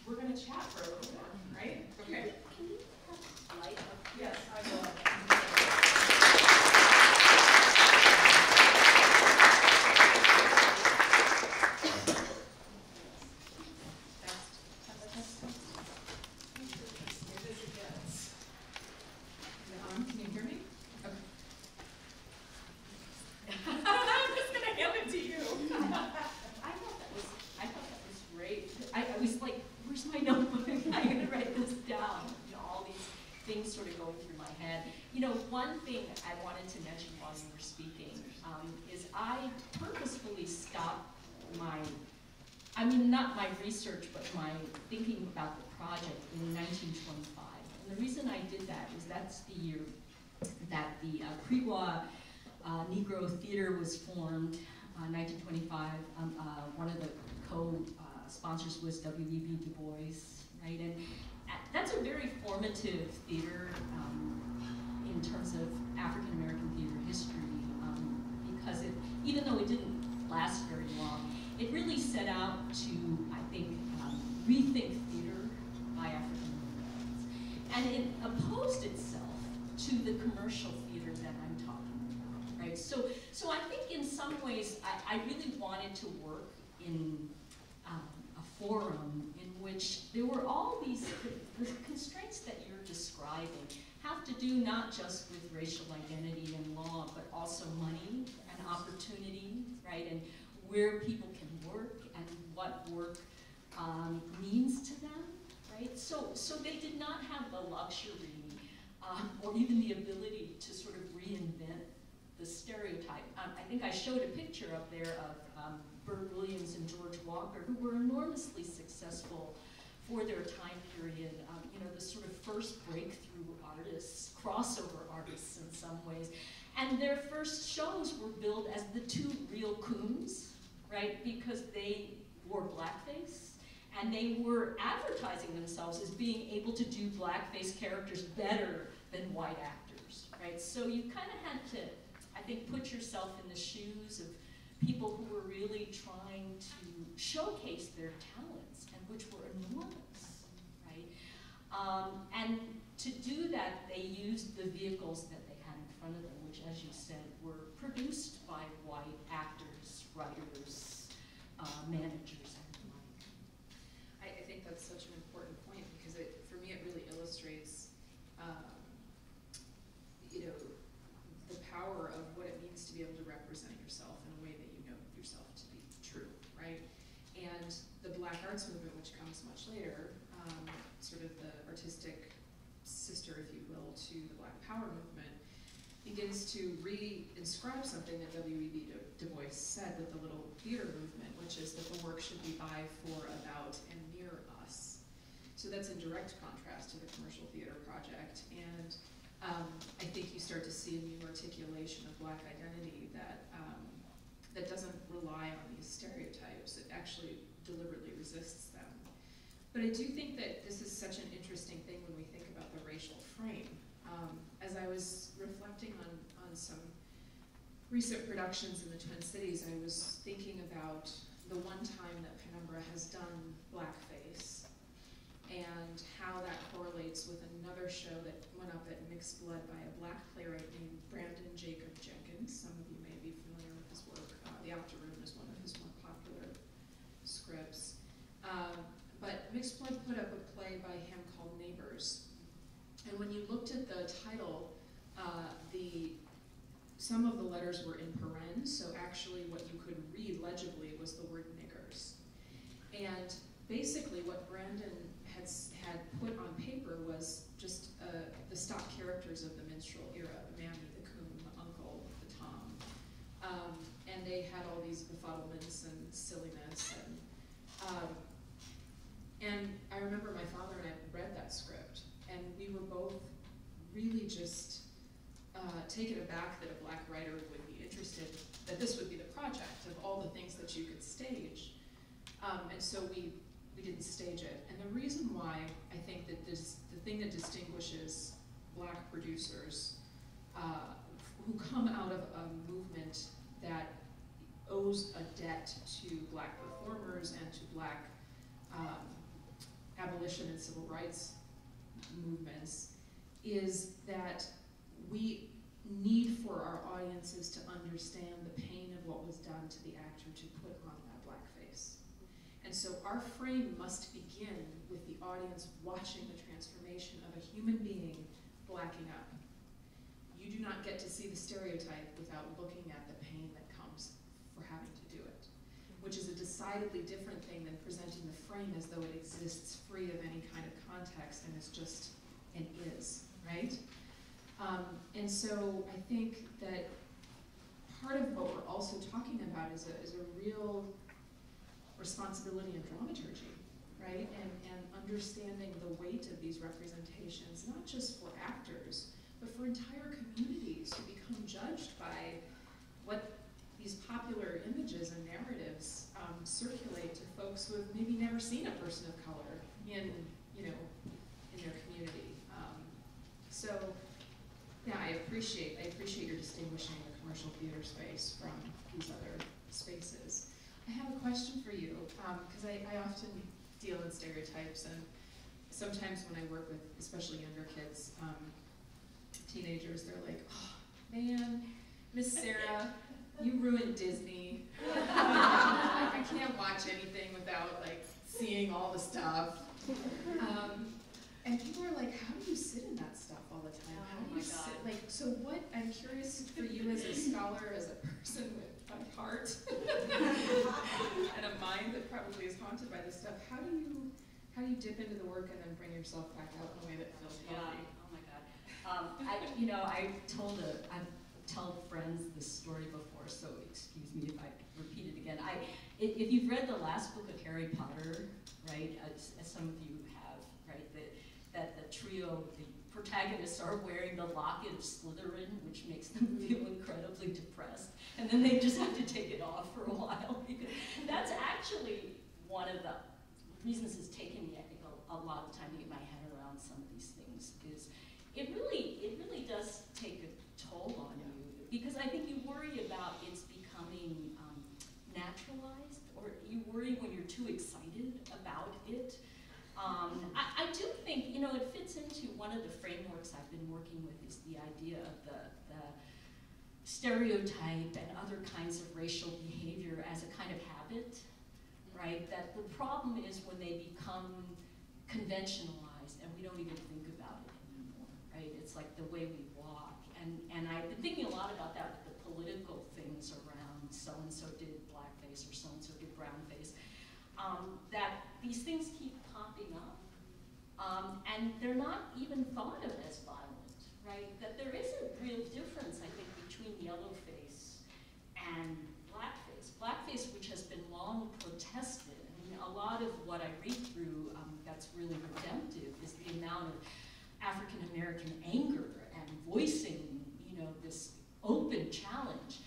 we're going to chat for a little bit, right? Okay. Light? Yes, I will. Um, Can you hear me? Okay. I'm just gonna hand it to you. I thought that was, I thought that was great. I, I was like, where's my notebook? I'm gonna write this down. You know, all these things sort of going through my head. You know, one thing I wanted to mention while you were speaking um, is I purposefully stopped my, I mean, not my research, but my thinking about the project in 1925. And the reason I did that is that's the year that the uh, Krigwa uh, Negro Theater was formed, uh, 1925. Um, uh, one of the co-sponsors was W.E.B. Du Bois, right? And uh, that's a very formative theater um, in terms of African American theater history um, because it, even though it didn't last very long, it really set out to, I think, um, rethink theater by African Americans. And it opposed itself to the commercial theater that I'm talking about, right? So, so I think in some ways, I, I really wanted to work in um, a forum in which there were all these, the constraints that you're describing have to do not just with racial identity and law, but also money and opportunity, right? And where people can work and what work um, means to them, right? So, so they did not have the luxury um, or even the ability to sort of reinvent the stereotype. Um, I think I showed a picture up there of um, Bert Williams and George Walker, who were enormously successful for their time period. Um, you know, the sort of first breakthrough artists, crossover artists in some ways. And their first shows were billed as the two real coons, right? Because they wore blackface and they were advertising themselves as being able to do blackface characters better than white actors, right? So you kind of had to, I think, put yourself in the shoes of people who were really trying to showcase their talents and which were enormous, right? Um, and to do that, they used the vehicles that they had in front of them, which, as you said, were produced by white actors, writers, uh, managers, and the like. I, I think that's such an important point because it, for me, it really illustrates, um, you know, the power of what it means to be able to represent yourself in a way that you know yourself to be true, right? And the Black Arts Movement, which comes much later, um, sort of the artistic sister, if you will, to the Black Power movement, begins to re-inscribe something that W.E.B. Du Bois said with the Little Theater movement, which is that the work should be by, for, about, and near us. So that's in direct contrast to the commercial theater project. And um, I think you start to see a new articulation of black identity that, um, that doesn't rely on these stereotypes. It actually deliberately resists them. But I do think that this is such an interesting thing when we think about the racial frame. Um, as I was reflecting on, on some recent productions in the Twin Cities, I was thinking about the one time that Penumbra has done blackface and how that correlates with another show that went up at Mixed Blood by a black playwright named Branden Jacobs-Jenkins. Some of you may be familiar with his work. Uh, the Room is one of his more popular scripts. Um, but Mixed Blood put up a play by him called Neighbors. And when you looked at the title, uh, the some of the letters were in parens, so actually what you could read legibly was the word niggers. And basically what Branden had, had put on paper was just uh, the stock characters of the minstrel era, the mammy, the coon, the uncle, the tom. Um, and they had all these befuddlements and silliness. And, um, and I remember my father and I read that script, and we were both really just uh, taken aback that a black writer would be interested, that this would be the project of all the things that you could stage. Um, and so we, we didn't stage it. And the reason why I think that this, the thing that distinguishes black producers uh, who come out of a movement that owes a debt to black performers and to black um, abolition and civil rights movements is that we need for our audiences to understand the pain of what was done to the actor to put on that blackface. And so our frame must begin with the audience watching the transformation of a human being blacking up. You do not get to see the stereotype without looking at the pain that comes for having to do it, which is a decidedly different thing than presenting the frame as though it exists free of any kind of context and is just an is, right? Um, and so I think that part of what we're also talking about is a, is a real responsibility in dramaturgy, right? And, and understanding the weight of these representations, not just for actors, but for entire communities who become judged by what these popular images and narratives um, circulate to folks who have maybe never seen a person of color in, you know, in their community. Um, so, yeah, I appreciate I appreciate your distinguishing the commercial theater space from these other spaces. I have a question for you because um, I, I often deal in stereotypes and sometimes when I work with especially younger kids, um, teenagers, they're like, oh, man, Miss Sarah, you ruined Disney. [laughs] I can't watch anything without like seeing all the stuff. Um, and people are like, how do you sit in that stuff all the time? How do Oh you sit? God. Like, so what? I'm curious for you as a scholar, as a person with a heart [laughs] and a mind that probably is haunted by this stuff. How do you, how do you dip into the work and then bring yourself back out in a way that feels Yeah, healthy? oh my God. Um, I, you know, I've told a, I've told friends this story before, so excuse me if I repeat it again. I, if, you've read the last book of Harry Potter, right, as, as some of you that, the trio, the protagonists are wearing the locket of Slytherin, which makes them feel incredibly depressed, and then they just have to take it off for a while. [laughs] Because that's actually one of the reasons it's taken me, I think, a, a lot of time to get my head around some of these things is it really, it really does take a toll on you because I think you worry about it's becoming um, naturalized or you worry when you're too excited about it. Um, I, I do think, you know, it fits into one of the frameworks I've been working with is the idea of the, the stereotype and other kinds of racial behavior as a kind of habit, right? That the problem is when they become conventionalized and we don't even think about it anymore, right? It's like the way we walk. And, and I've been thinking a lot about that with the political things around so-and-so did blackface or so-and-so did brownface. Um, that these things keep popping up. Um, and they're not even thought of as violent, right? That there is a real difference, I think, between yellowface and blackface. Blackface, which has been long protested, I mean, a lot of what I read through um, that's really redemptive is the amount of African American anger and voicing, you know, this open challenge.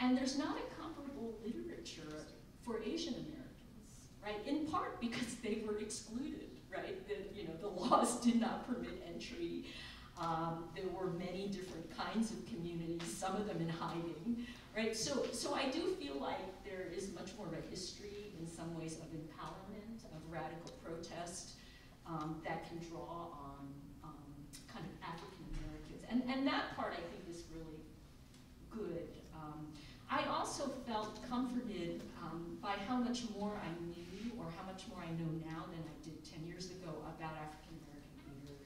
And there's not a comparable literature for Asian Americans, right? In part because they were excluded, right? The, you know, the [laughs] laws did not permit entry. Um, there were many different kinds of communities, some of them in hiding, right? So, so I do feel like there is much more of a history in some ways of empowerment, of radical protest um, that can draw on um, kind of African Americans. And, and that part I think is really good. Um, I also felt comforted um, by how much more I knew or how much more I know now than I 10 years ago about African American theater.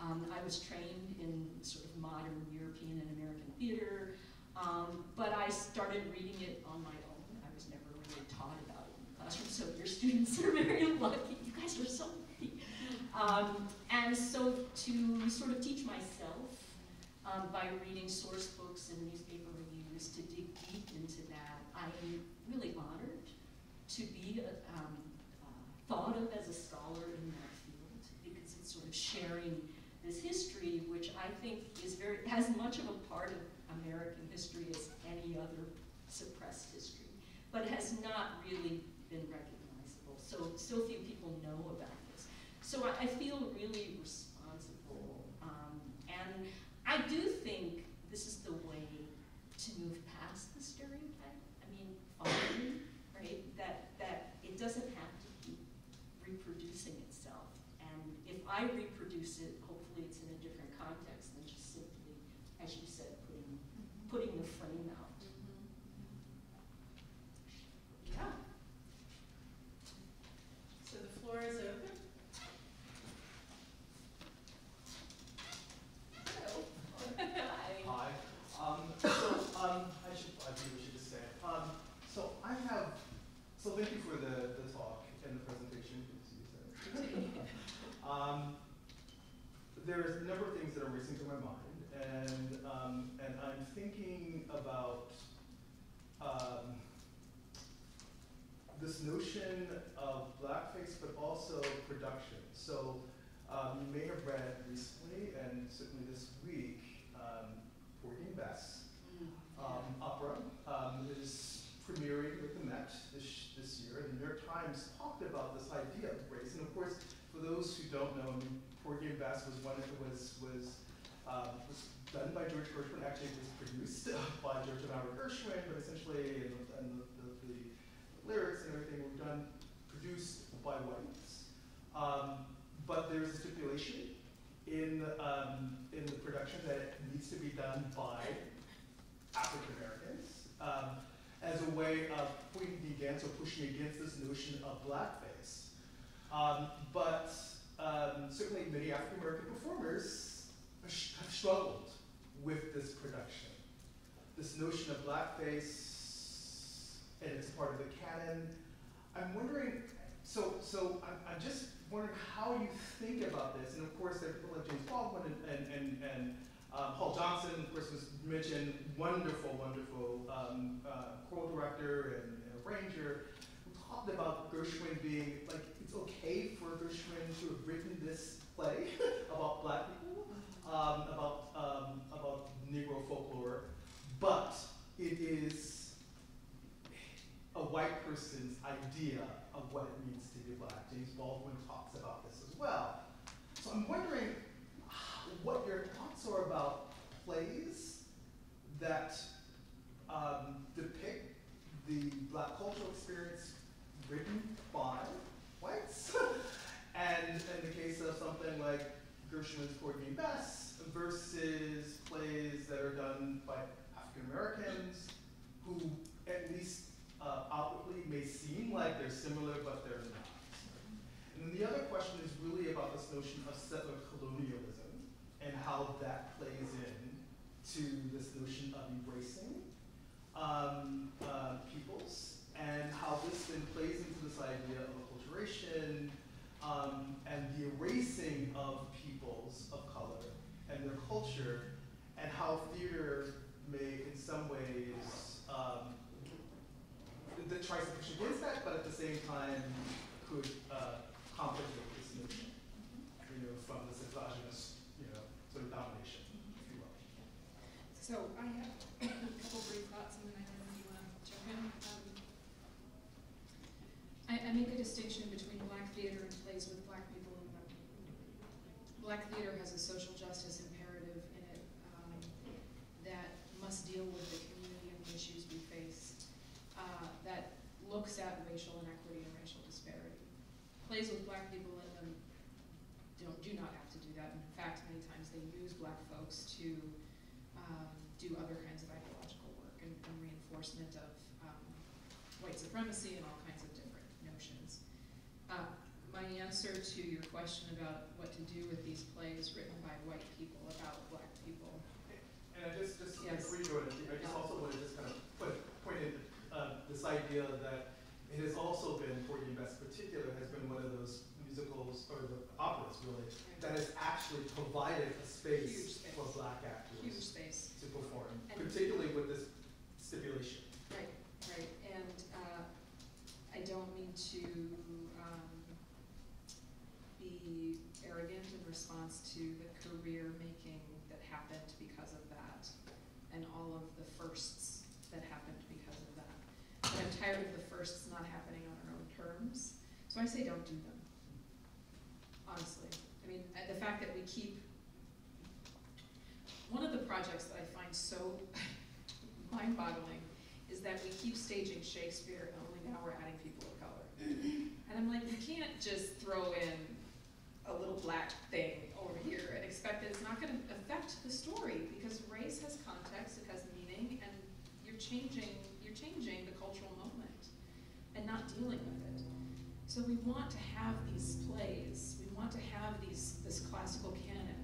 Um, I was trained in sort of modern European and American theater, um, but I started reading it on my own. I was never really taught about it in the classroom, so your [laughs] students are very lucky. You guys are so lucky. Um, and so to sort of teach myself um, by reading source books and newspaper reviews, to dig deep into that, I am really honored to be uh, um, thought of as a scholar in that field because it's sort of sharing this history, which I think is very as much of a part of American history as any other suppressed history, but has not really been recognizable. So so few people know about this. So I, I feel really responsible, um, and I do think this is the way to move past the stereotype. I mean, finally, right? That that it doesn't have to keep reproducing itself, and if I reproduce it, hopefully it's in a different context than just simply, as you said, putting putting the frame out. Yeah. So the floor is open. So, I- Hi. Um, so, um, I should, I think we should just say, it. um, so I have, so thank you for the, the talk and the presentation. Good to see you, Sarah. Um, there's a number of things that are racing through my mind, and, um, and I'm thinking about, um, this notion of blackface, but also production. So, um, you may have read recently, and certainly this week, um, Porgy and Bess Mm. um, opera um, is premiering with the Met this, this year. And the New York Times talked about this idea of race. And of course, for those who don't know, I mean, Was one that was was um, was done by George Gershwin. Actually, was produced [laughs] by George and Howard Gershwin, but essentially, and, the, and the, the, the lyrics and everything were done produced by whites. Um, but there's a stipulation in um, in the production that it needs to be done by African Americans um, as a way of pointing against or pushing against this notion of blackface. Um, but um, certainly many African American performers have struggled with this production. This notion of blackface, and it's part of the canon. I'm wondering, so so I'm, I'm just wondering how you think about this. And of course, there are people like James Baldwin and, and, and, and uh, Hall Johnson, of course, was mentioned, wonderful, wonderful um, uh, choral director and, and arranger, who talked about Gershwin being, like, it's okay for Gershwin to have written this play [laughs] about black people, um, about, um, about Negro folklore, but it is a white person's idea of what it means to be black. James Baldwin talks about this as well. So I'm wondering what your thoughts are about plays that um, depict the black cultural experience written by [laughs] and in the case of something like Gershwin's and Bess versus plays that are done by African Americans, who at least uh, outwardly may seem like they're similar, but they're not. And then the other question is really about this notion of settler colonialism and how that plays in to this notion of embracing um, uh, peoples and how this then plays into this idea of acculturation um, and the erasing of peoples of color and their culture and how theater may in some ways um, that tries to push against that, but at the same time could uh, complicate this notion, you know, from this exogenous, you know, sort of domination, if you will. So I have a couple brief thoughts and then I don't know if you want to jump in. Um, I, make a distinction between black theater and plays with black people in them. Black theater has a social justice imperative in it um, that must deal with the community and the issues we face, uh, that looks at racial inequity and racial disparity. Plays with black people in them don't, do not have to do that. In fact, many times they use black folks to um, do other kinds of ideological work and, and reinforcement of um, white supremacy and all kinds of different notions. Uh, my answer to your question about what to do with these plays written by white people about black people. And I just, just Yes. agree with it. I just also want to just kind of put, point in uh, this idea that it has also been, for Invest in particular, has been one of those musicals, or the operas really, that has actually provided a space space. for black actors Huge space. to perform, And- particularly with this stipulation. Right, right, and uh, I don't mean to um, be arrogant in response to the career making that happened because of that, and all of the firsts that happened because of that. But I'm tired of the firsts not happening on our own terms, so I say don't do them. Honestly, I mean, uh, the fact that we keep, one of the projects that I find so [laughs] mind-boggling is that we keep staging Shakespeare and only now we're adding people of color. And I'm like, you can't just throw in a little black thing over here and expect that it's not gonna affect the story because race has context, it has meaning, and you're changing, you're changing the cultural moment and not dealing with it. So we want to have these plays, we want to have these, this classical canon.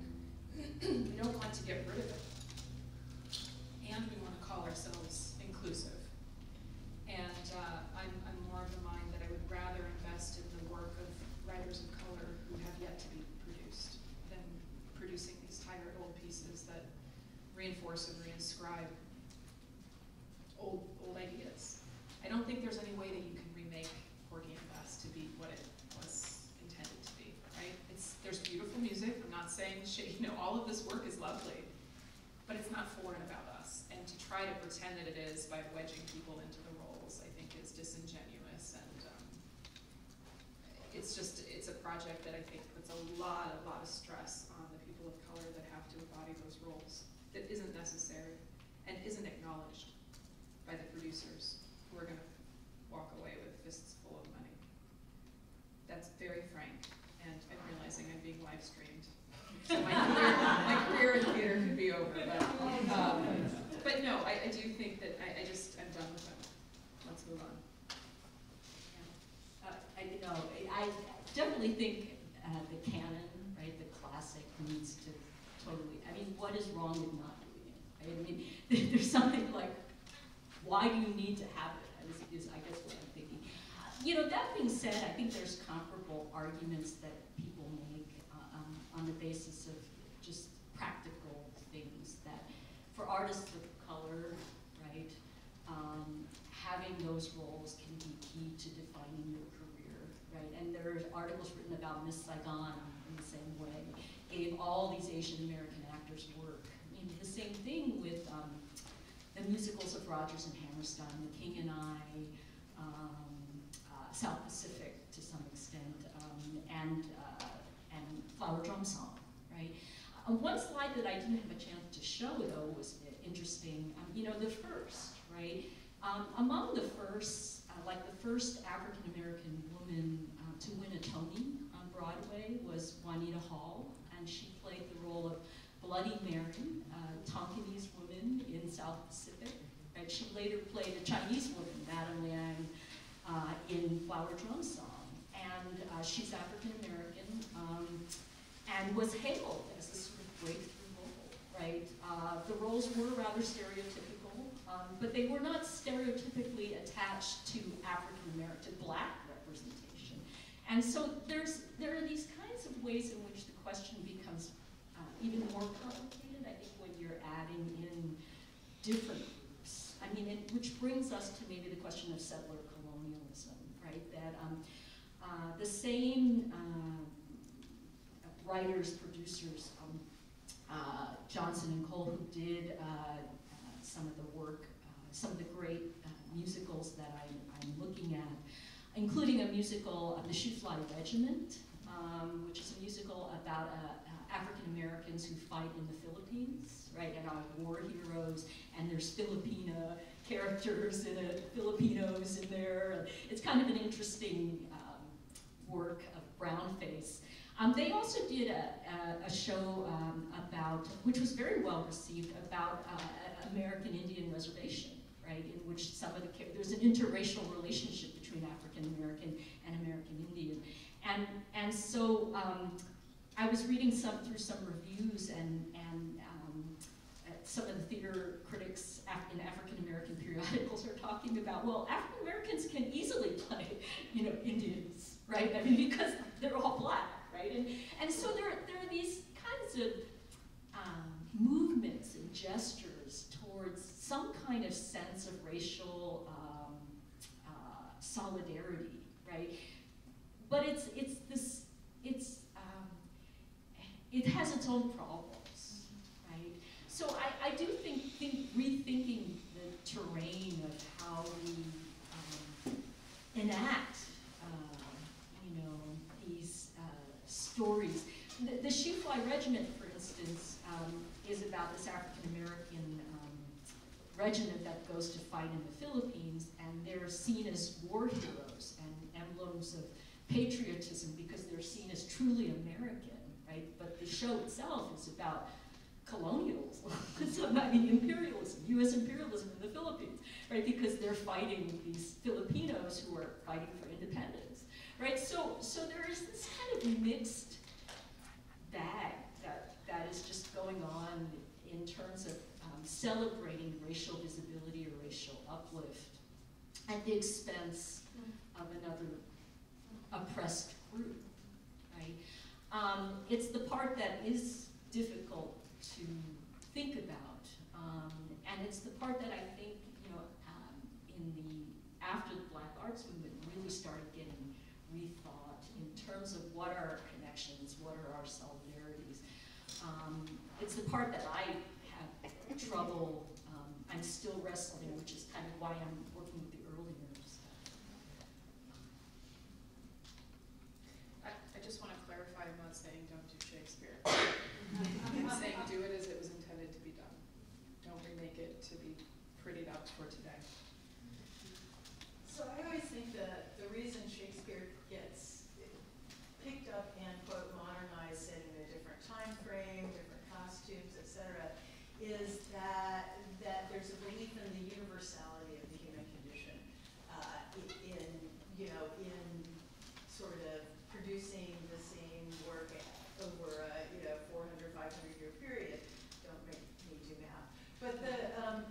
[clears throat] we don't want to get rid of it. And we want to call ourselves inclusive. And uh, I'm, I'm more of the mind that I would rather invest in the work of writers of color who have yet to be produced than producing these tired old pieces that reinforce and reinscribe old, old ideas. I don't think there's any way that you can remake Porgy and Bess to be what it was intended to be, right? It's, there's beautiful music, I'm not saying, you know, all of this work is lovely, but it's not for and about us. And to try to pretend that it is by wedging people into the roles, I think is disingenuous and, um, it's just, it's a project that I think puts a lot, a lot of stress on the people of color that have to embody those roles, that isn't necessary and isn't acknowledged by the producers who are gonna walk away with fists full of money. That's very frank, and I'm realizing I'm being live streamed. So my career, my career in over, but, um, but no, I, I do think that, I, I just, I'm done with them. Let's move on. Uh, I, know, I definitely think uh, the canon, right, the classic needs to totally, I mean, what is wrong with not doing it? I mean, [laughs] there's something like, why do you need to have it? Is, is I guess what I'm thinking. You know, that being said, I think there's comparable arguments that people make uh, um, on the basis of just practical things that for artists of color, right, um, having those roles can be key to defining your career, right? And there are articles written about Miss Saigon in the same way, gave all these Asian American actors work. I mean, the same thing with um, the musicals of Rodgers and Hammerstein, The King and I, um, uh, South Pacific to some extent, um, and, uh, and Flower Drum Song, uh, one slide that I didn't have a chance to show, though, was interesting. Um, you know, the first, right? Um, among the first, uh, like the first African-American woman uh, to win a Tony on Broadway was Juanita Hall, and she played the role of Bloody Mary, uh, Tonkinese woman in South Pacific. Right? She later played a Chinese woman, Madame Liang, uh, in Flower Drum Song. And uh, she's African-American um, and was hailed as a right? Uh, the roles were rather stereotypical, um, but they were not stereotypically attached to African American, to black representation. And so there's there are these kinds of ways in which the question becomes uh, even more complicated. I think when you're adding in different groups. I mean, it, which brings us to maybe the question of settler colonialism, right? That um, uh, the same uh, writers, producers, uh, Johnson and Cole, who did uh, uh, some of the work, uh, some of the great musicals that I'm, I'm, looking at, including a musical, The Shoofly Regiment, um, which is a musical about African Americans who fight in the Philippines, right, and are war heroes, and there's Filipina characters and Filipinos in there. It's kind of an interesting um, work of brown face. Um, they also did a, a, a show um, about, which was very well received, about uh, American Indian reservation, right, in which some of the, there's an interracial relationship between African American and American Indian. And, and so um, I was reading some through some reviews and, and um, some of the theater critics in African American periodicals are talking about, well, African Americans can easily play, you know, Indians, right? I mean, because they're all black, right? And, and so there, there are these kinds of um, movements and gestures towards some kind of sense of racial um, uh, solidarity, right? But it's, it's this, it's, um, it has its own problems, right? So I, I do think, think rethinking the terrain of how we um, enact stories. The, the Shoofly Regiment, for instance, um, is about this African American um, regiment that goes to fight in the Philippines, and they're seen as war heroes and emblems of patriotism because they're seen as truly American, right? But the show itself is about colonialism, [laughs] I mean imperialism, U.S. imperialism in the Philippines, right? Because they're fighting these Filipinos who are fighting for independence, right? So, so there is this kind of mixed bag that, that is just going on in terms of um, celebrating racial visibility or racial uplift at the expense of another oppressed group, right? Um, it's the part that is difficult to think about, um, and it's the part that I think, you know, um, in the, after the Black Arts Movement really started getting rethought in terms of what are our connections, what are our solidarities. Um, it's the part that I have trouble, um, I'm still wrestling, which is kind of why I'm working with the earlier stuff. I, I just want to clarify, I'm not saying don't do Shakespeare. I'm saying do it as it was intended to be done. Don't remake it to be prettied up for today. So I always think that the reason Shakespeare gets picked up and quote modernized, set in a different time frame, different costumes, etc., is that that there's a belief in the universality of the human condition uh, in you know in sort of producing the same work over a you know 400 500 year period. Don't make me do math, but the um,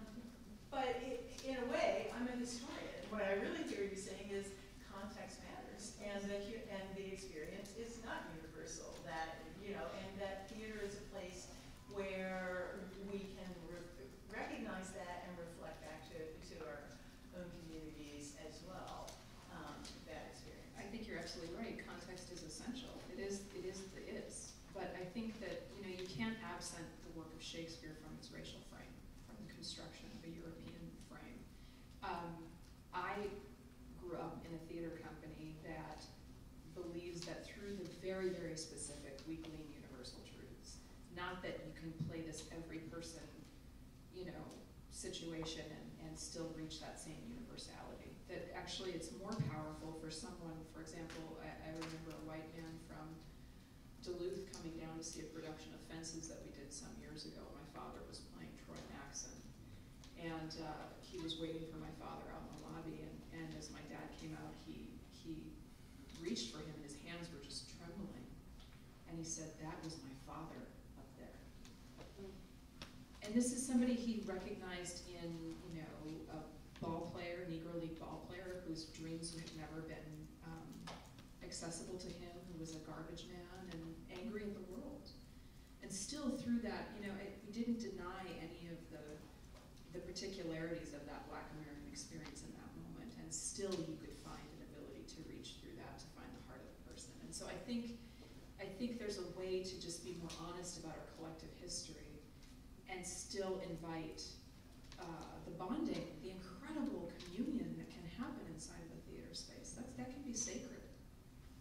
but it, in a way, I'm a historian. What I really hear you saying is context matters, and the and the experience is not universal. That you know, and that theater is a place where we can re recognize that and reflect back to to our own communities as well. Um, that experience. I think you're absolutely right. Context is essential. It is. It is the is. But I think that you know you can't absent the work of Shakespeare from its racial frame, from the construction of a European frame. Um, I grew up in a theater company that believes that through the very, very specific, we glean universal truths. Not that you can play this every person, you know, situation and, and still reach that same universality. That actually it's more powerful for someone, for example, I, I remember a white man from Duluth coming down to see a production of Fences that we did some years ago. My father was playing Troy Maxon. And uh, he was waiting for my father out in the lobby, and, and as my dad came out, he, he reached for him, and his hands were just trembling. And he said, that was my father up there. And this is somebody he recognized in, you know, a ball player, Negro League ball player, whose dreams had never been um, accessible to him, who was a garbage man and angry at the world. And still through that, you know, it, didn't deny any particularities of that black American experience in that moment, and still you could find an ability to reach through that to find the heart of the person. And so I think, I think there's a way to just be more honest about our collective history and still invite uh, the bonding, the incredible communion that can happen inside of a theater space. That's, that can be sacred.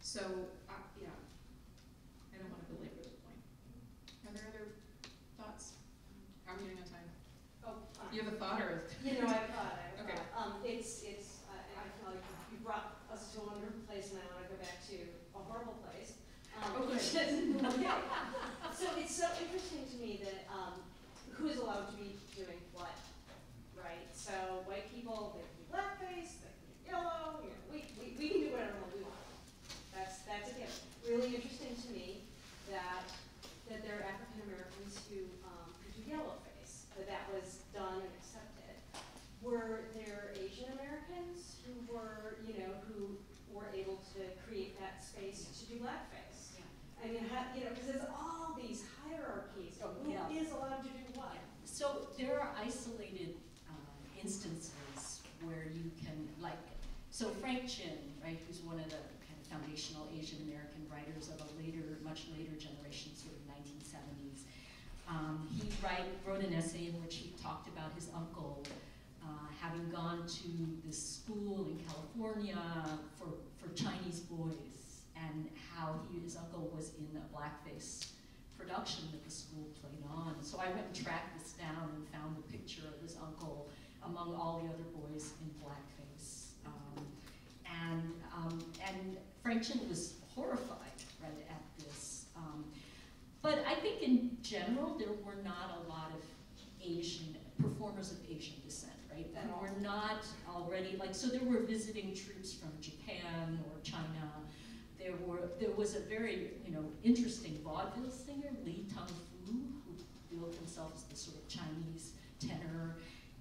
So, uh, yeah, I don't want to belabor the point. Are there other thoughts? How are we doing on time? Oh, uh, You have a thought or? You know, I've got, I've Okay. got, um, it's, it's, uh, I feel like you brought us to a wonderful place and I wanna go back to a horrible place. Um, Oh, good. which is- okay. So it's so interesting to me that, um, who is allowed to be doing what, right? So white people, they can do blackface, they can do yellow, you know, we, we, we can do whatever we want. That's, that's again, really interesting to me that, that there are African Americans who, um, who do yellow face, that that was done and accepted. Were there Asian Americans who were, you know, who were able to create that space to do blackface? I mean, how, you know, because there's all these hierarchies of who Yeah. is allowed to do what. So there are isolated um, instances where you can, like, so Frank Chin, right, who's one of the kind of foundational Asian American writers of a later, much later generation, sort of 1970s. Um, he write, wrote an essay in which he talked about his uncle uh, having gone to this school in California for, for Chinese boys and how he, his uncle was in a blackface production that the school played on. So I went and tracked this down and found the picture of his uncle among all the other boys in blackface. Um, and, um, and Frank Chin was horrified, right, at this. Um, but I think in general, there were not a lot of Asian, performers of Asian descent, right? That were not already, like, so there were visiting troops from Japan or China. There were, there was a very, you know, interesting vaudeville singer, Lee Tung Foo, who billed himself as the sort of Chinese tenor,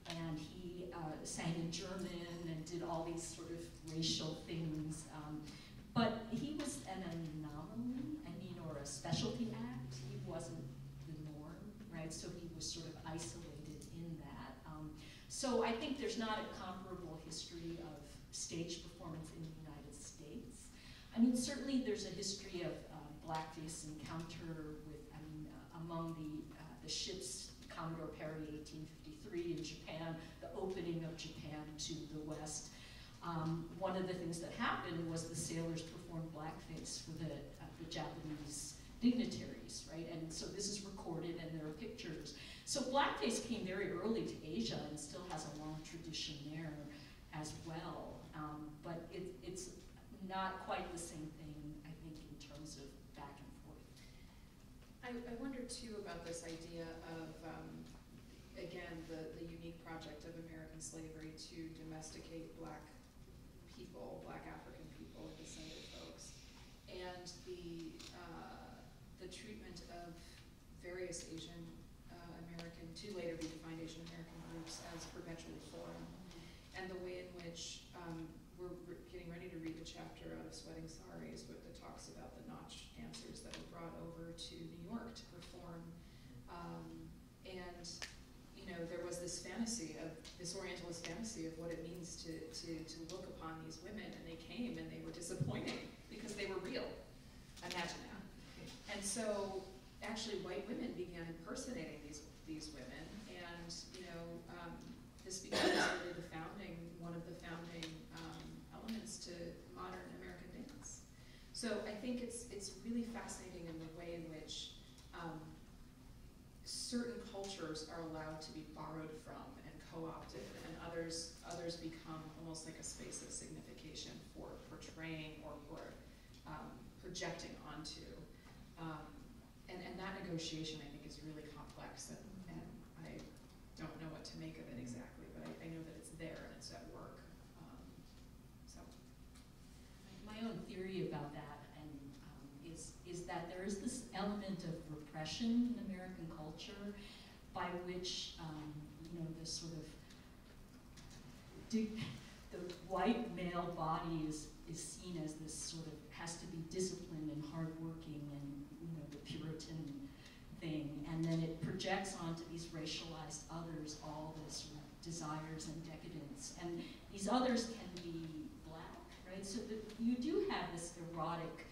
and he uh, sang in German and did all these sort of racial things. Um, but he was an anomaly, I mean, or a specialty act. He wasn't the norm, right? So he was sort of isolated in that. Um, so I think there's not a comparable history of stage performance in the United States. I mean, certainly there's a history of uh, blackface encounter with, I mean, uh, among the, uh, the ships, Commodore Perry, 1853 in Japan, the opening of Japan to the West. Um, one of the things that happened was the sailors performed blackface for the, uh, the Japanese dignitaries, right? And so this is recorded and there are pictures. So blackface came very early to Asia and still has a long tradition there as well. Um, but it, it's not quite the same thing, I think, in terms of back and forth. I, I wonder too about this idea of, um, again, the, the unique project of American slavery to domesticate black people, black African people, descended folks, and the, uh, the treatment of various Asian uh, American, to later be defined Asian American groups as perpetually foreign, and the way in which um, we're re- getting ready to read a chapter out of Sweating Saris that the talks about the Nautch dancers that were brought over to New York to perform. Um, and, you know, there was this fantasy of, this Orientalist fantasy of what it means to, to, to look upon these women, and they came and they were disappointing because they were real. Imagine that. And so, actually, white women began impersonating these, these women, and, you know, um, this became really the founding, one of the founding um, elements to modern American dance. So I think it's, it's really fascinating in the way in which um, certain cultures are allowed to be borrowed from and co-opted, and others, others become almost like a space of signification for portraying or for um, projecting onto. Um, and, and that negotiation, I think, is really complex, and, and I don't know what to make of it exactly, but I, I know that it's there and it's at work. Um, so, My own theory about that is this impression in American culture by which, um, you know, this sort of, the white male body is, is seen as this sort of, has to be disciplined and hardworking and, you know, the Puritan thing. And then it projects onto these racialized others all the sort of desires and decadence. And these others can be black, right? So that you do have this erotic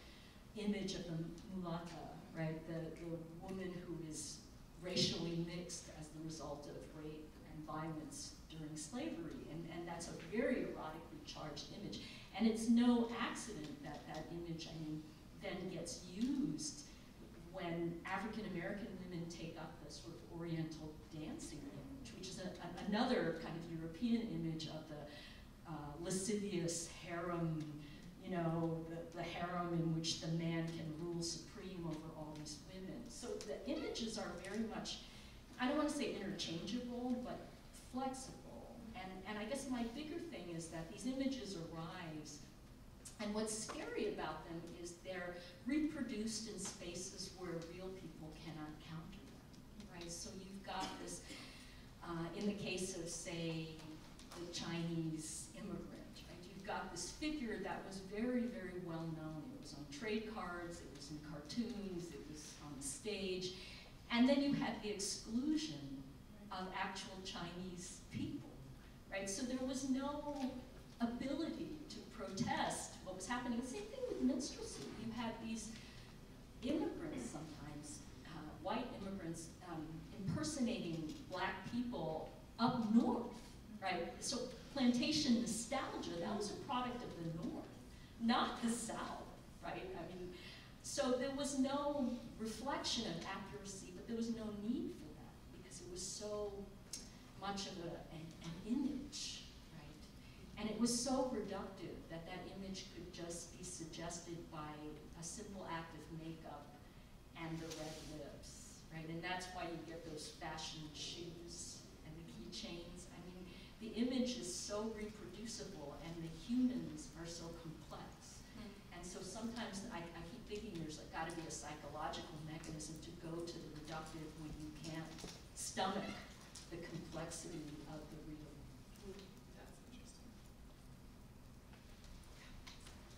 image of the mulatta, right? The, the woman who is racially mixed as the result of rape and violence during slavery. And, and that's a very erotically charged image. And it's no accident that that image, I mean, then gets used when African American women take up the sort of Oriental dancing image, which is a, a- another kind of European image of the uh, lascivious harem, you know, the, the harem in which the man can rule supreme over all these women. So the images are very much, I don't want to say interchangeable, but flexible. And, and I guess my bigger thing is that these images arise, and what's scary about them is they're reproduced in spaces where real people cannot counter them, right? So you've got this, uh, in the case of, say, the Chinese immigrant, right? You've got this figure that was very, very well known. It was on trade cards, it was in cartoons, it was stage, and then you had the exclusion of actual Chinese people, right? So there was no ability to protest what was happening. Same thing with minstrelsy. You had these immigrants sometimes, uh, white immigrants, um, impersonating black people up north, right? So plantation nostalgia, that was a product of the north, not the south, right? So there was no reflection of accuracy, but there was no need for that because it was so much of a, an, an image, right? And it was so reductive that that image could just be suggested by a simple act of makeup and the red lips, right? And that's why you get those fashion shoes and the keychains. I mean, the image is so reproducible and the humans are so complex. Hmm. And so sometimes I, I keep thinking there's got to be a psychological mechanism to go to the reductive when you can't stomach the complexity of the real. That's interesting.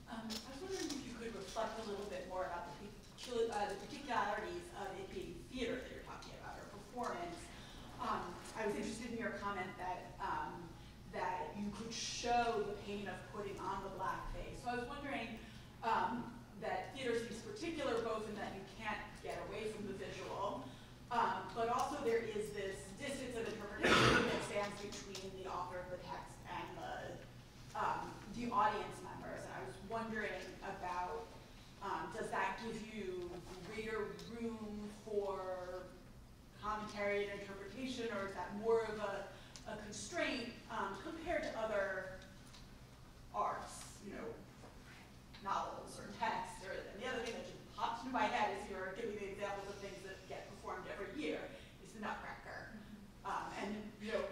Um, I was wondering if you could reflect a little bit more about the uh, the particularities of it being theater that you're talking about, or performance. Um, I was interested in your comment that, um, that you could show the pain of putting on the blackface. So I was wondering, um, that theater seems particular both in that you can't get away from the visual, um, but also there is this distance of interpretation that stands between the author of the text and the, um, the audience members. And I was wondering about, um, does that give you greater room for commentary and interpretation, or is that more of a, a constraint um, compared to other arts, you know, novels or text, or and the other thing that just pops into my head is you're giving me examples of things that get performed every year is the Nutcracker, um, and you know,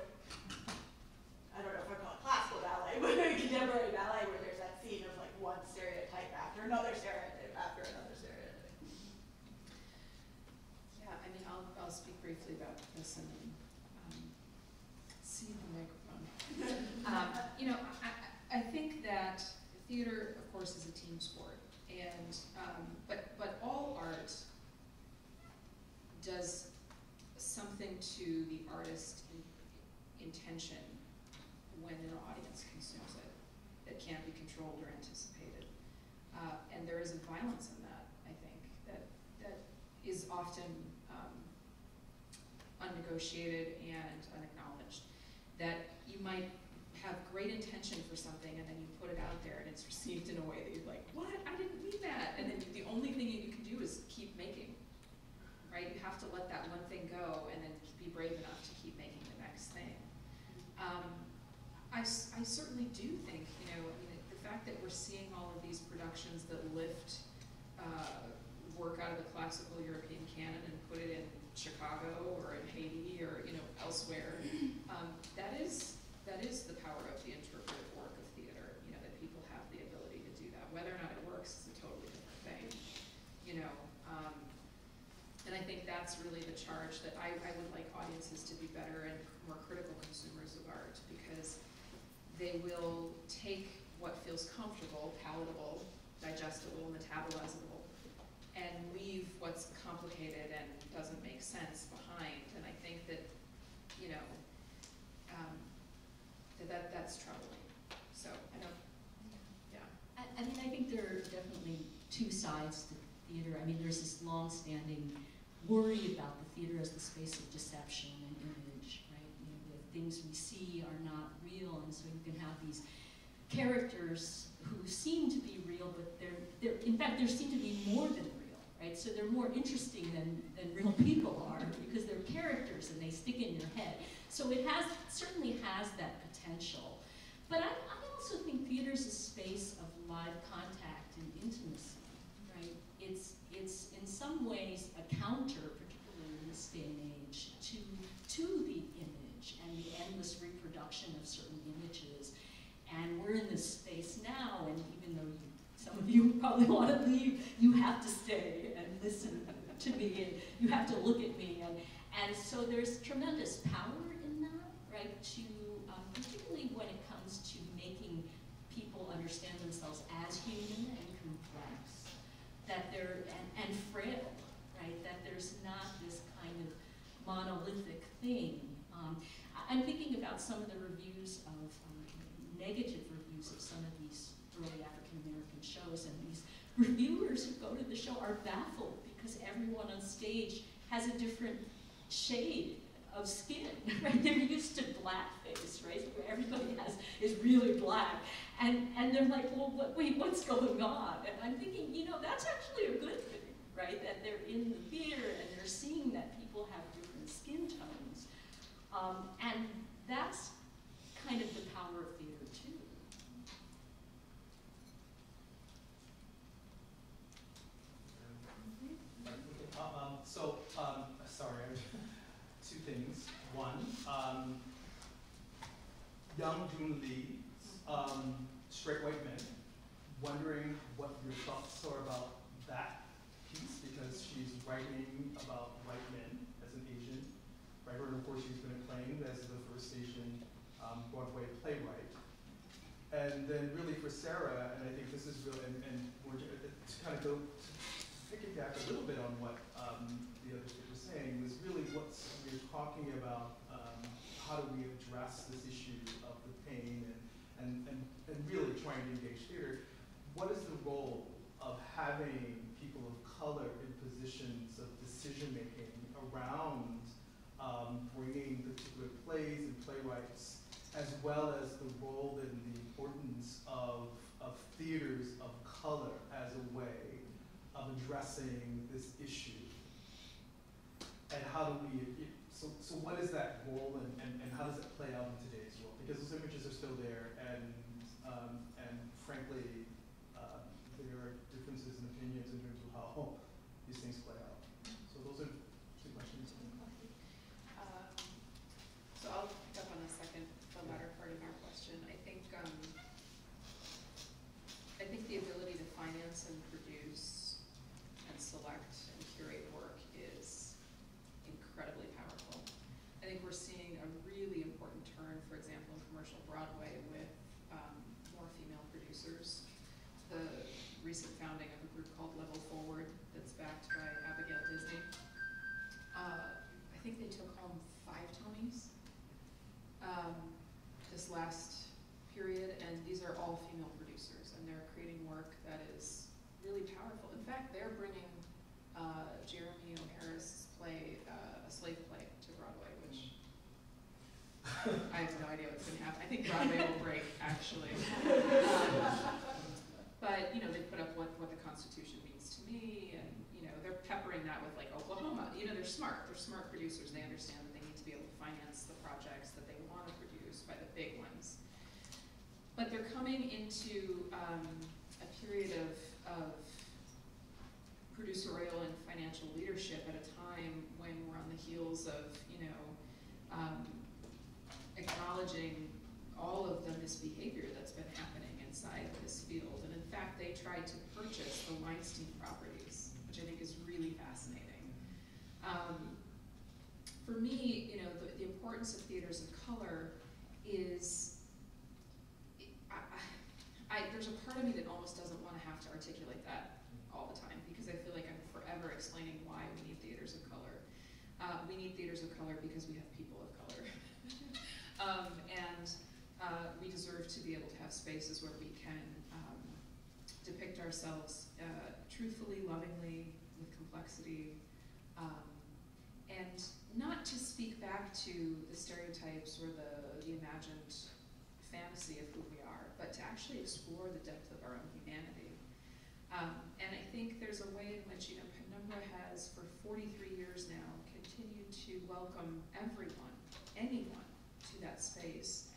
I don't know if I call it classical ballet, but contemporary ballet where there's that scene of like one stereotype after another stereotype after another stereotype. Yeah, I mean, I'll, I'll speak briefly about this and then, um, see the microphone. Um, you know, I, I I think that theater, of course, is a team sport, and, um, but, but all art does something to the artist's in- intention when an audience consumes it that can't be controlled or anticipated. Uh, and there is a violence in that, I think, that, that is often um, unnegotiated and unacknowledged. That you might have great intention for something and then you put it out received in a way that you're like, what? I didn't mean that. And then the only thing you can do is keep making, right? You have to let that one thing go and then be brave enough to keep making the next thing. Um, I, I certainly do think, you know, I mean, the fact that we're seeing all of these productions that lift uh, work out of the classical European canon and put it in Chicago or in Haiti or, you know, elsewhere, um, that is, that is the power of the interpretive work of theater, you know, that people have the ability to do that. Whether or not it works is a totally different thing, you know. Um, and I think that's really the charge, that I, I would like audiences to be better and more critical consumers of art, because they will take what feels comfortable, palatable, digestible, metabolizable, and leave what's complicated and doesn't make sense behind, and I think that, you know, um, that, that, that's troubling, so, I don't, yeah. I, I mean, I think there are definitely two sides to theater. I mean, there's this long-standing worry about the theater as the space of deception and image, right? You know, the things we see are not real, and so you can have these characters who seem to be real, but they're, they're in fact, they seem to be more than real, right? So they're more interesting than, than real people are because they're characters and they stick in your head. So it has certainly has that potential. But I, I also think theater is a space of live contact and intimacy, right? It's, it's in some ways a counter, particularly in this day and age, to, to the image and the endless reproduction of certain images. And we're in this space now, and even though you, some of you [laughs] probably want to leave, you have to stay and listen to me, and you have to look at me. And, and so there's tremendous power in that, right? To, um, particularly when it comes to making people understand themselves as human that they're, and, and frail, right? That there's not this kind of monolithic thing. Um, I'm thinking about some of the reviews of, um, negative reviews of some of these early African American shows, and these reviewers who go to the show are baffled because everyone on stage has a different shade of skin, [laughs] right? They're used to blackface, right? Where everybody has is really black, and and they're like, well, what, wait, what's going on? And I'm thinking, you know, that's actually a good thing, right? That they're in the theater and they're seeing that people have different skin tones, um, and that's kind of the power of theater too. So, um, sorry, [laughs] two things. One, um, Young Jean Lee, um, straight white men, wondering what your thoughts are about that piece, because she's writing about white men as an Asian writer, and of course she's been acclaimed as the first Asian um, Broadway playwright. And then really for Sarah, and I think this is really, and, and more, to to kind of go, to piggyback a little bit on what um, the other speaker was saying, was really what we're talking about, um, how do we address this issue of the pain and, and, and, really trying to engage theater. What is the role of having people of color in positions of decision-making around um, bringing particular plays and playwrights, as well as the role and the importance of, of theaters of color as a way of addressing this issue? And how do we, so, so what is that role and, and, and how does it play out in today's? Because those images are still there and, um, and frankly, uh, there are differences in opinions in terms of how these things play out. So those are two questions. Um, So I'll pick up on the second, the latter part of your question. I think, um, I think the ability to finance and produce and select and curate work is incredibly powerful. I think we're seeing a really important turn, for example, in commercial Broadway with, um, more female producers. The recent founding of a group called Level Forward that's backed by Abigail Disney. Uh, I think they took home five Tonys um, this last period, and these are all female producers, and they're creating work that is really powerful. In fact, they're bringing uh, Jeremy O. Harris's play, uh, a slave play, to Broadway, which [laughs] I have no idea what's going to happen. I think Broadway will break, actually. Um, [laughs] but you know, they put up what, what the Constitution means to me, and you know, they're peppering that with like Oklahoma. You know, they're smart. They're smart producers. They understand that they need to be able to finance the projects that they want to produce by the big ones. But they're coming into um, a period of, of producerial and financial leadership at a time when we're on the heels of, you know, um, acknowledging all of the misbehavior that's been happening inside this field. And in fact, they tried to purchase the Weinstein properties, which I think is really fascinating. Um, for me, you know, the, the importance of theaters of color is, I, there's a part of me that almost doesn't want to have to articulate that all the time because I feel like I'm forever explaining why we need theaters of color. Uh, we need theaters of color because we have people of color. [laughs] um, and uh, we deserve to be able to have spaces where we can um, depict ourselves uh, truthfully, lovingly, with complexity, um, and not to speak back to the stereotypes or the, the imagined fantasy of who we are, but to actually explore the depth of our own humanity. Um, and I think there's a way in which, you know, Penumbra has for 43 years now continued to welcome everyone, anyone, to that space,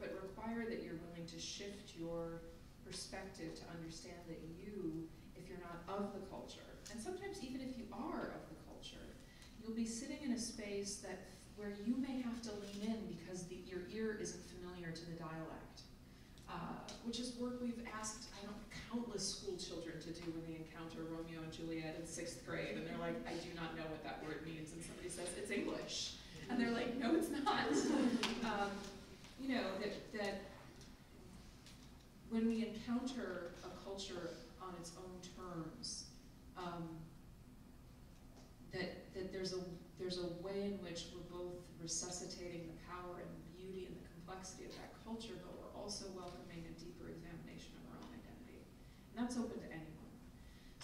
but require that you're willing to shift your perspective to understand that you, if you're not of the culture, and sometimes even if you are of the culture, you'll be sitting in a space that where you may have to lean in because the, your ear isn't familiar to the dialect, uh, which is work we've asked I don't countless school children to do when they encounter Romeo and Juliet in sixth grade, and they're like, I do not know what that word means, and somebody says it's English, and they're like, no, it's not. [laughs] um, you know that that when we encounter a culture on its own terms, um, that, that there's a there's a way in which we're both resuscitating the power and the beauty and the complexity of that culture, but we're also welcoming a deeper examination of our own identity. And that's open to anyone.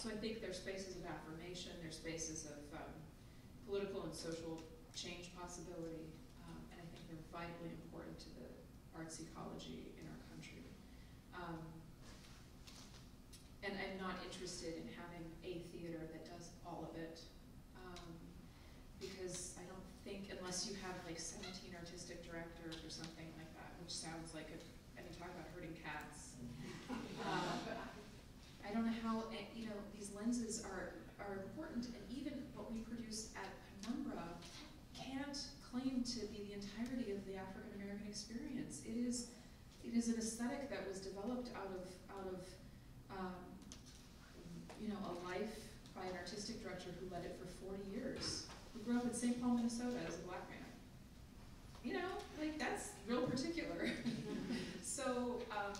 So I think there's spaces of affirmation, there's spaces of um, political and social change possibility, um, and I think they're vitally important to the arts ecology in our country. Um, and I'm not interested in having a theater that does all of it um, because I don't think unless you have like 17 artistic directors or something sounds like a, I mean, talk about hurting cats. Um, I don't know how, eh, you know, these lenses are, are important and even what we produce at Penumbra can't claim to be the entirety of the African American experience. It is, it is an aesthetic that was developed out of, out of, um, you know, a life by an artistic director who led it for 40 years. Who grew up in St. Paul, Minnesota as a black man. You know, like that's real particular. [laughs] so, um,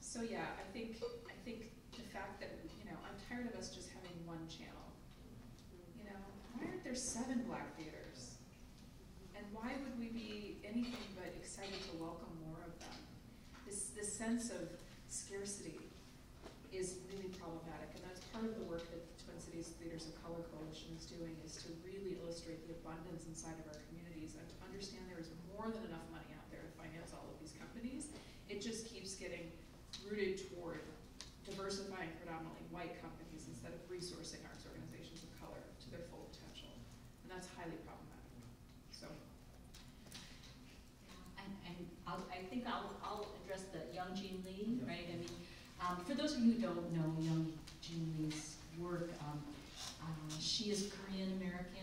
so yeah, I think I think the fact that you know I'm tired of us just having one channel. You know, why aren't there seven black theaters? And why would we be anything but excited to welcome more of them? This this sense of scarcity is really problematic, and that's part of the work that the Twin Cities Theaters of Color Coalition is doing, is to really illustrate the abundance inside of our communities and to understand there is more than enough money out there to finance all of these companies. It just keeps getting rooted toward diversifying predominantly white companies instead of resourcing arts organizations of color to their full potential. And that's highly problematic. So, And, and I'll, I think I'll, I'll address the Young Jean Lee, right? I mean, um, for those of you who don't know Young Jean Lee's work, um, uh, she is Korean American.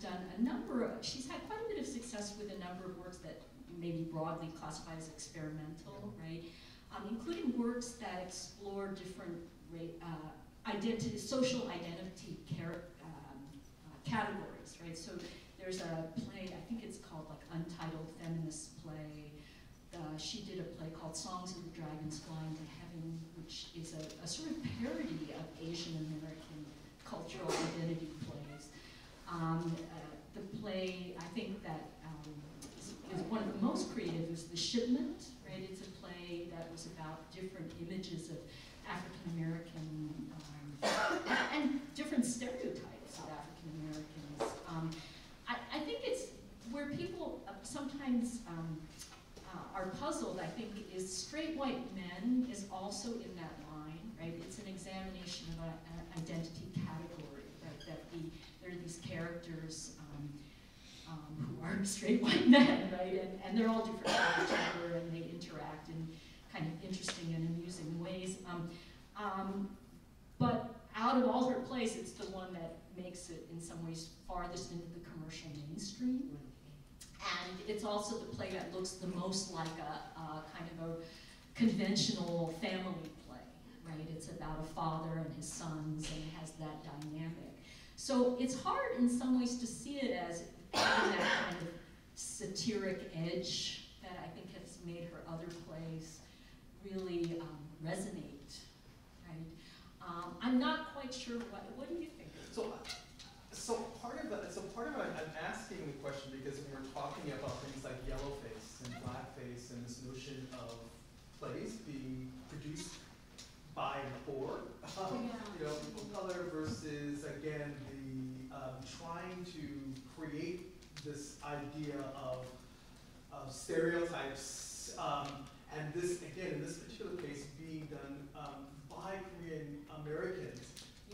Done a number of, she's had quite a bit of success with a number of works that may be broadly classified as experimental, right? Um, including works that explore different uh, identity, social identity um, uh, categories, right? So there's a play, I think it's called like Untitled Feminist Play. Uh, she did a play called Songs of the Dragons Flying to Heaven, which is a, a sort of parody of Asian American cultural identity plays. Um, uh, the play, I think that um, is, is one of the most creative is The Shipment, right? It's a play that was about different images of African American um, and different stereotypes of African Americans. Um, I, I think it's where people uh, sometimes um, uh, are puzzled, I think, is straight white men is also in that line, right? It's an examination of an identity category, right? That the, these characters um, um, who are [laughs] straight white men, right? And, and they're all different from each other and they interact in kind of interesting and amusing ways. Um, um, but out of all her plays, it's the one that makes it in some ways farthest into the commercial mainstream. And it's also the play that looks the most like a, a kind of a conventional family play, right? It's about a father and his sons, and it has that dynamic. So it's hard in some ways to see it as that kind of satiric edge that I think has made her other plays really um, resonate, right? Um, I'm not quite sure what, what do you think? So, so part of it, so part of it, I'm asking the question because when we're talking about things like yellowface and blackface and this notion of plays being produced by and for, um, you know, people of color versus, again, the, um, trying to create this idea of, of stereotypes, um, and this, again, in this particular case, being done, um, by Korean Americans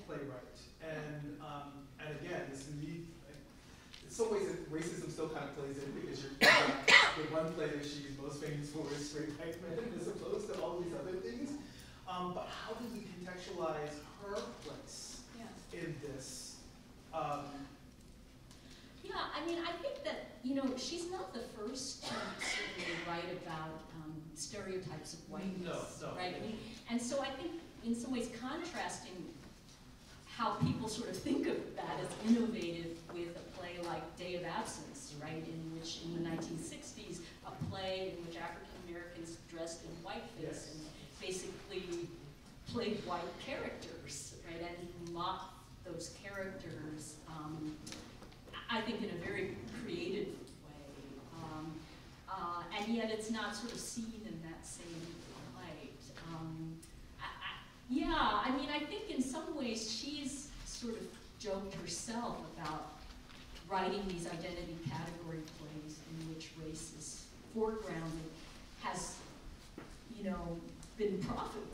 playwright. And, um, and again, this need, in some ways, racism still kind of plays in because you're, [coughs] the one play that she's most famous for is Straight White Men [laughs] as opposed to all these other things. Um, but how do we contextualize her place Yeah. in this? Um, Yeah, I mean, I think that, you know, she's not the first to certainly write about um, stereotypes of whiteness, No, no. right? And so I think in some ways contrasting how people sort of think of that as innovative with a play like Day of Absence, right? In which, in the 1960s, a play in which African Americans dressed in whiteface Yes. and basically played white characters, right? And mocked those characters, um, I think in a very creative way. Um, uh, and yet it's not sort of seen in that same light. Um, I, I, yeah, I mean, I think in some ways she's sort of joked herself about writing these identity category plays in which race is foregrounded has, you know, been profitable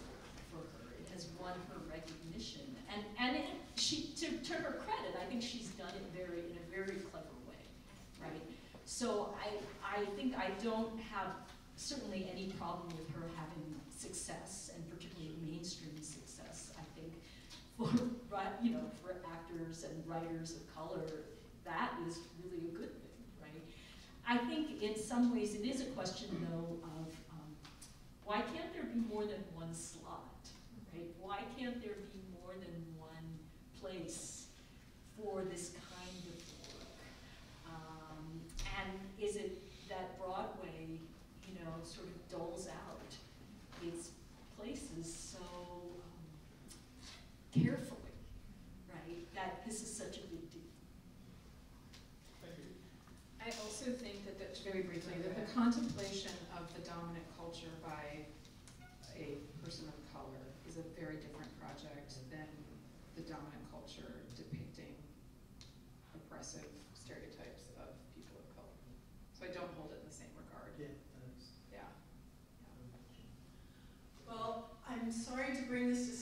for her. It has won her recognition. And, and it, she, to, to her credit, I think she's done it very, in a very clever way, right? So I, I think I don't have certainly any problem with her having success, and particularly mainstream success. I think for, you know, for actors and writers of color, that is really a good thing, right? I think in some ways it is a question though of, um, why can't there be more than one slot, right? Why can't there be more than place for this kind of work? Um, and is it that Broadway, you know, sort of doles out its places so um, carefully, right? That this is such a big deal. thank you. I also think that, that, very briefly, that the contemplation of the dominant culture by a person of color is a very different project than the dominant culture depicting oppressive stereotypes of people of color. So I don't hold it in the same regard, Yeah, thanks. Bring this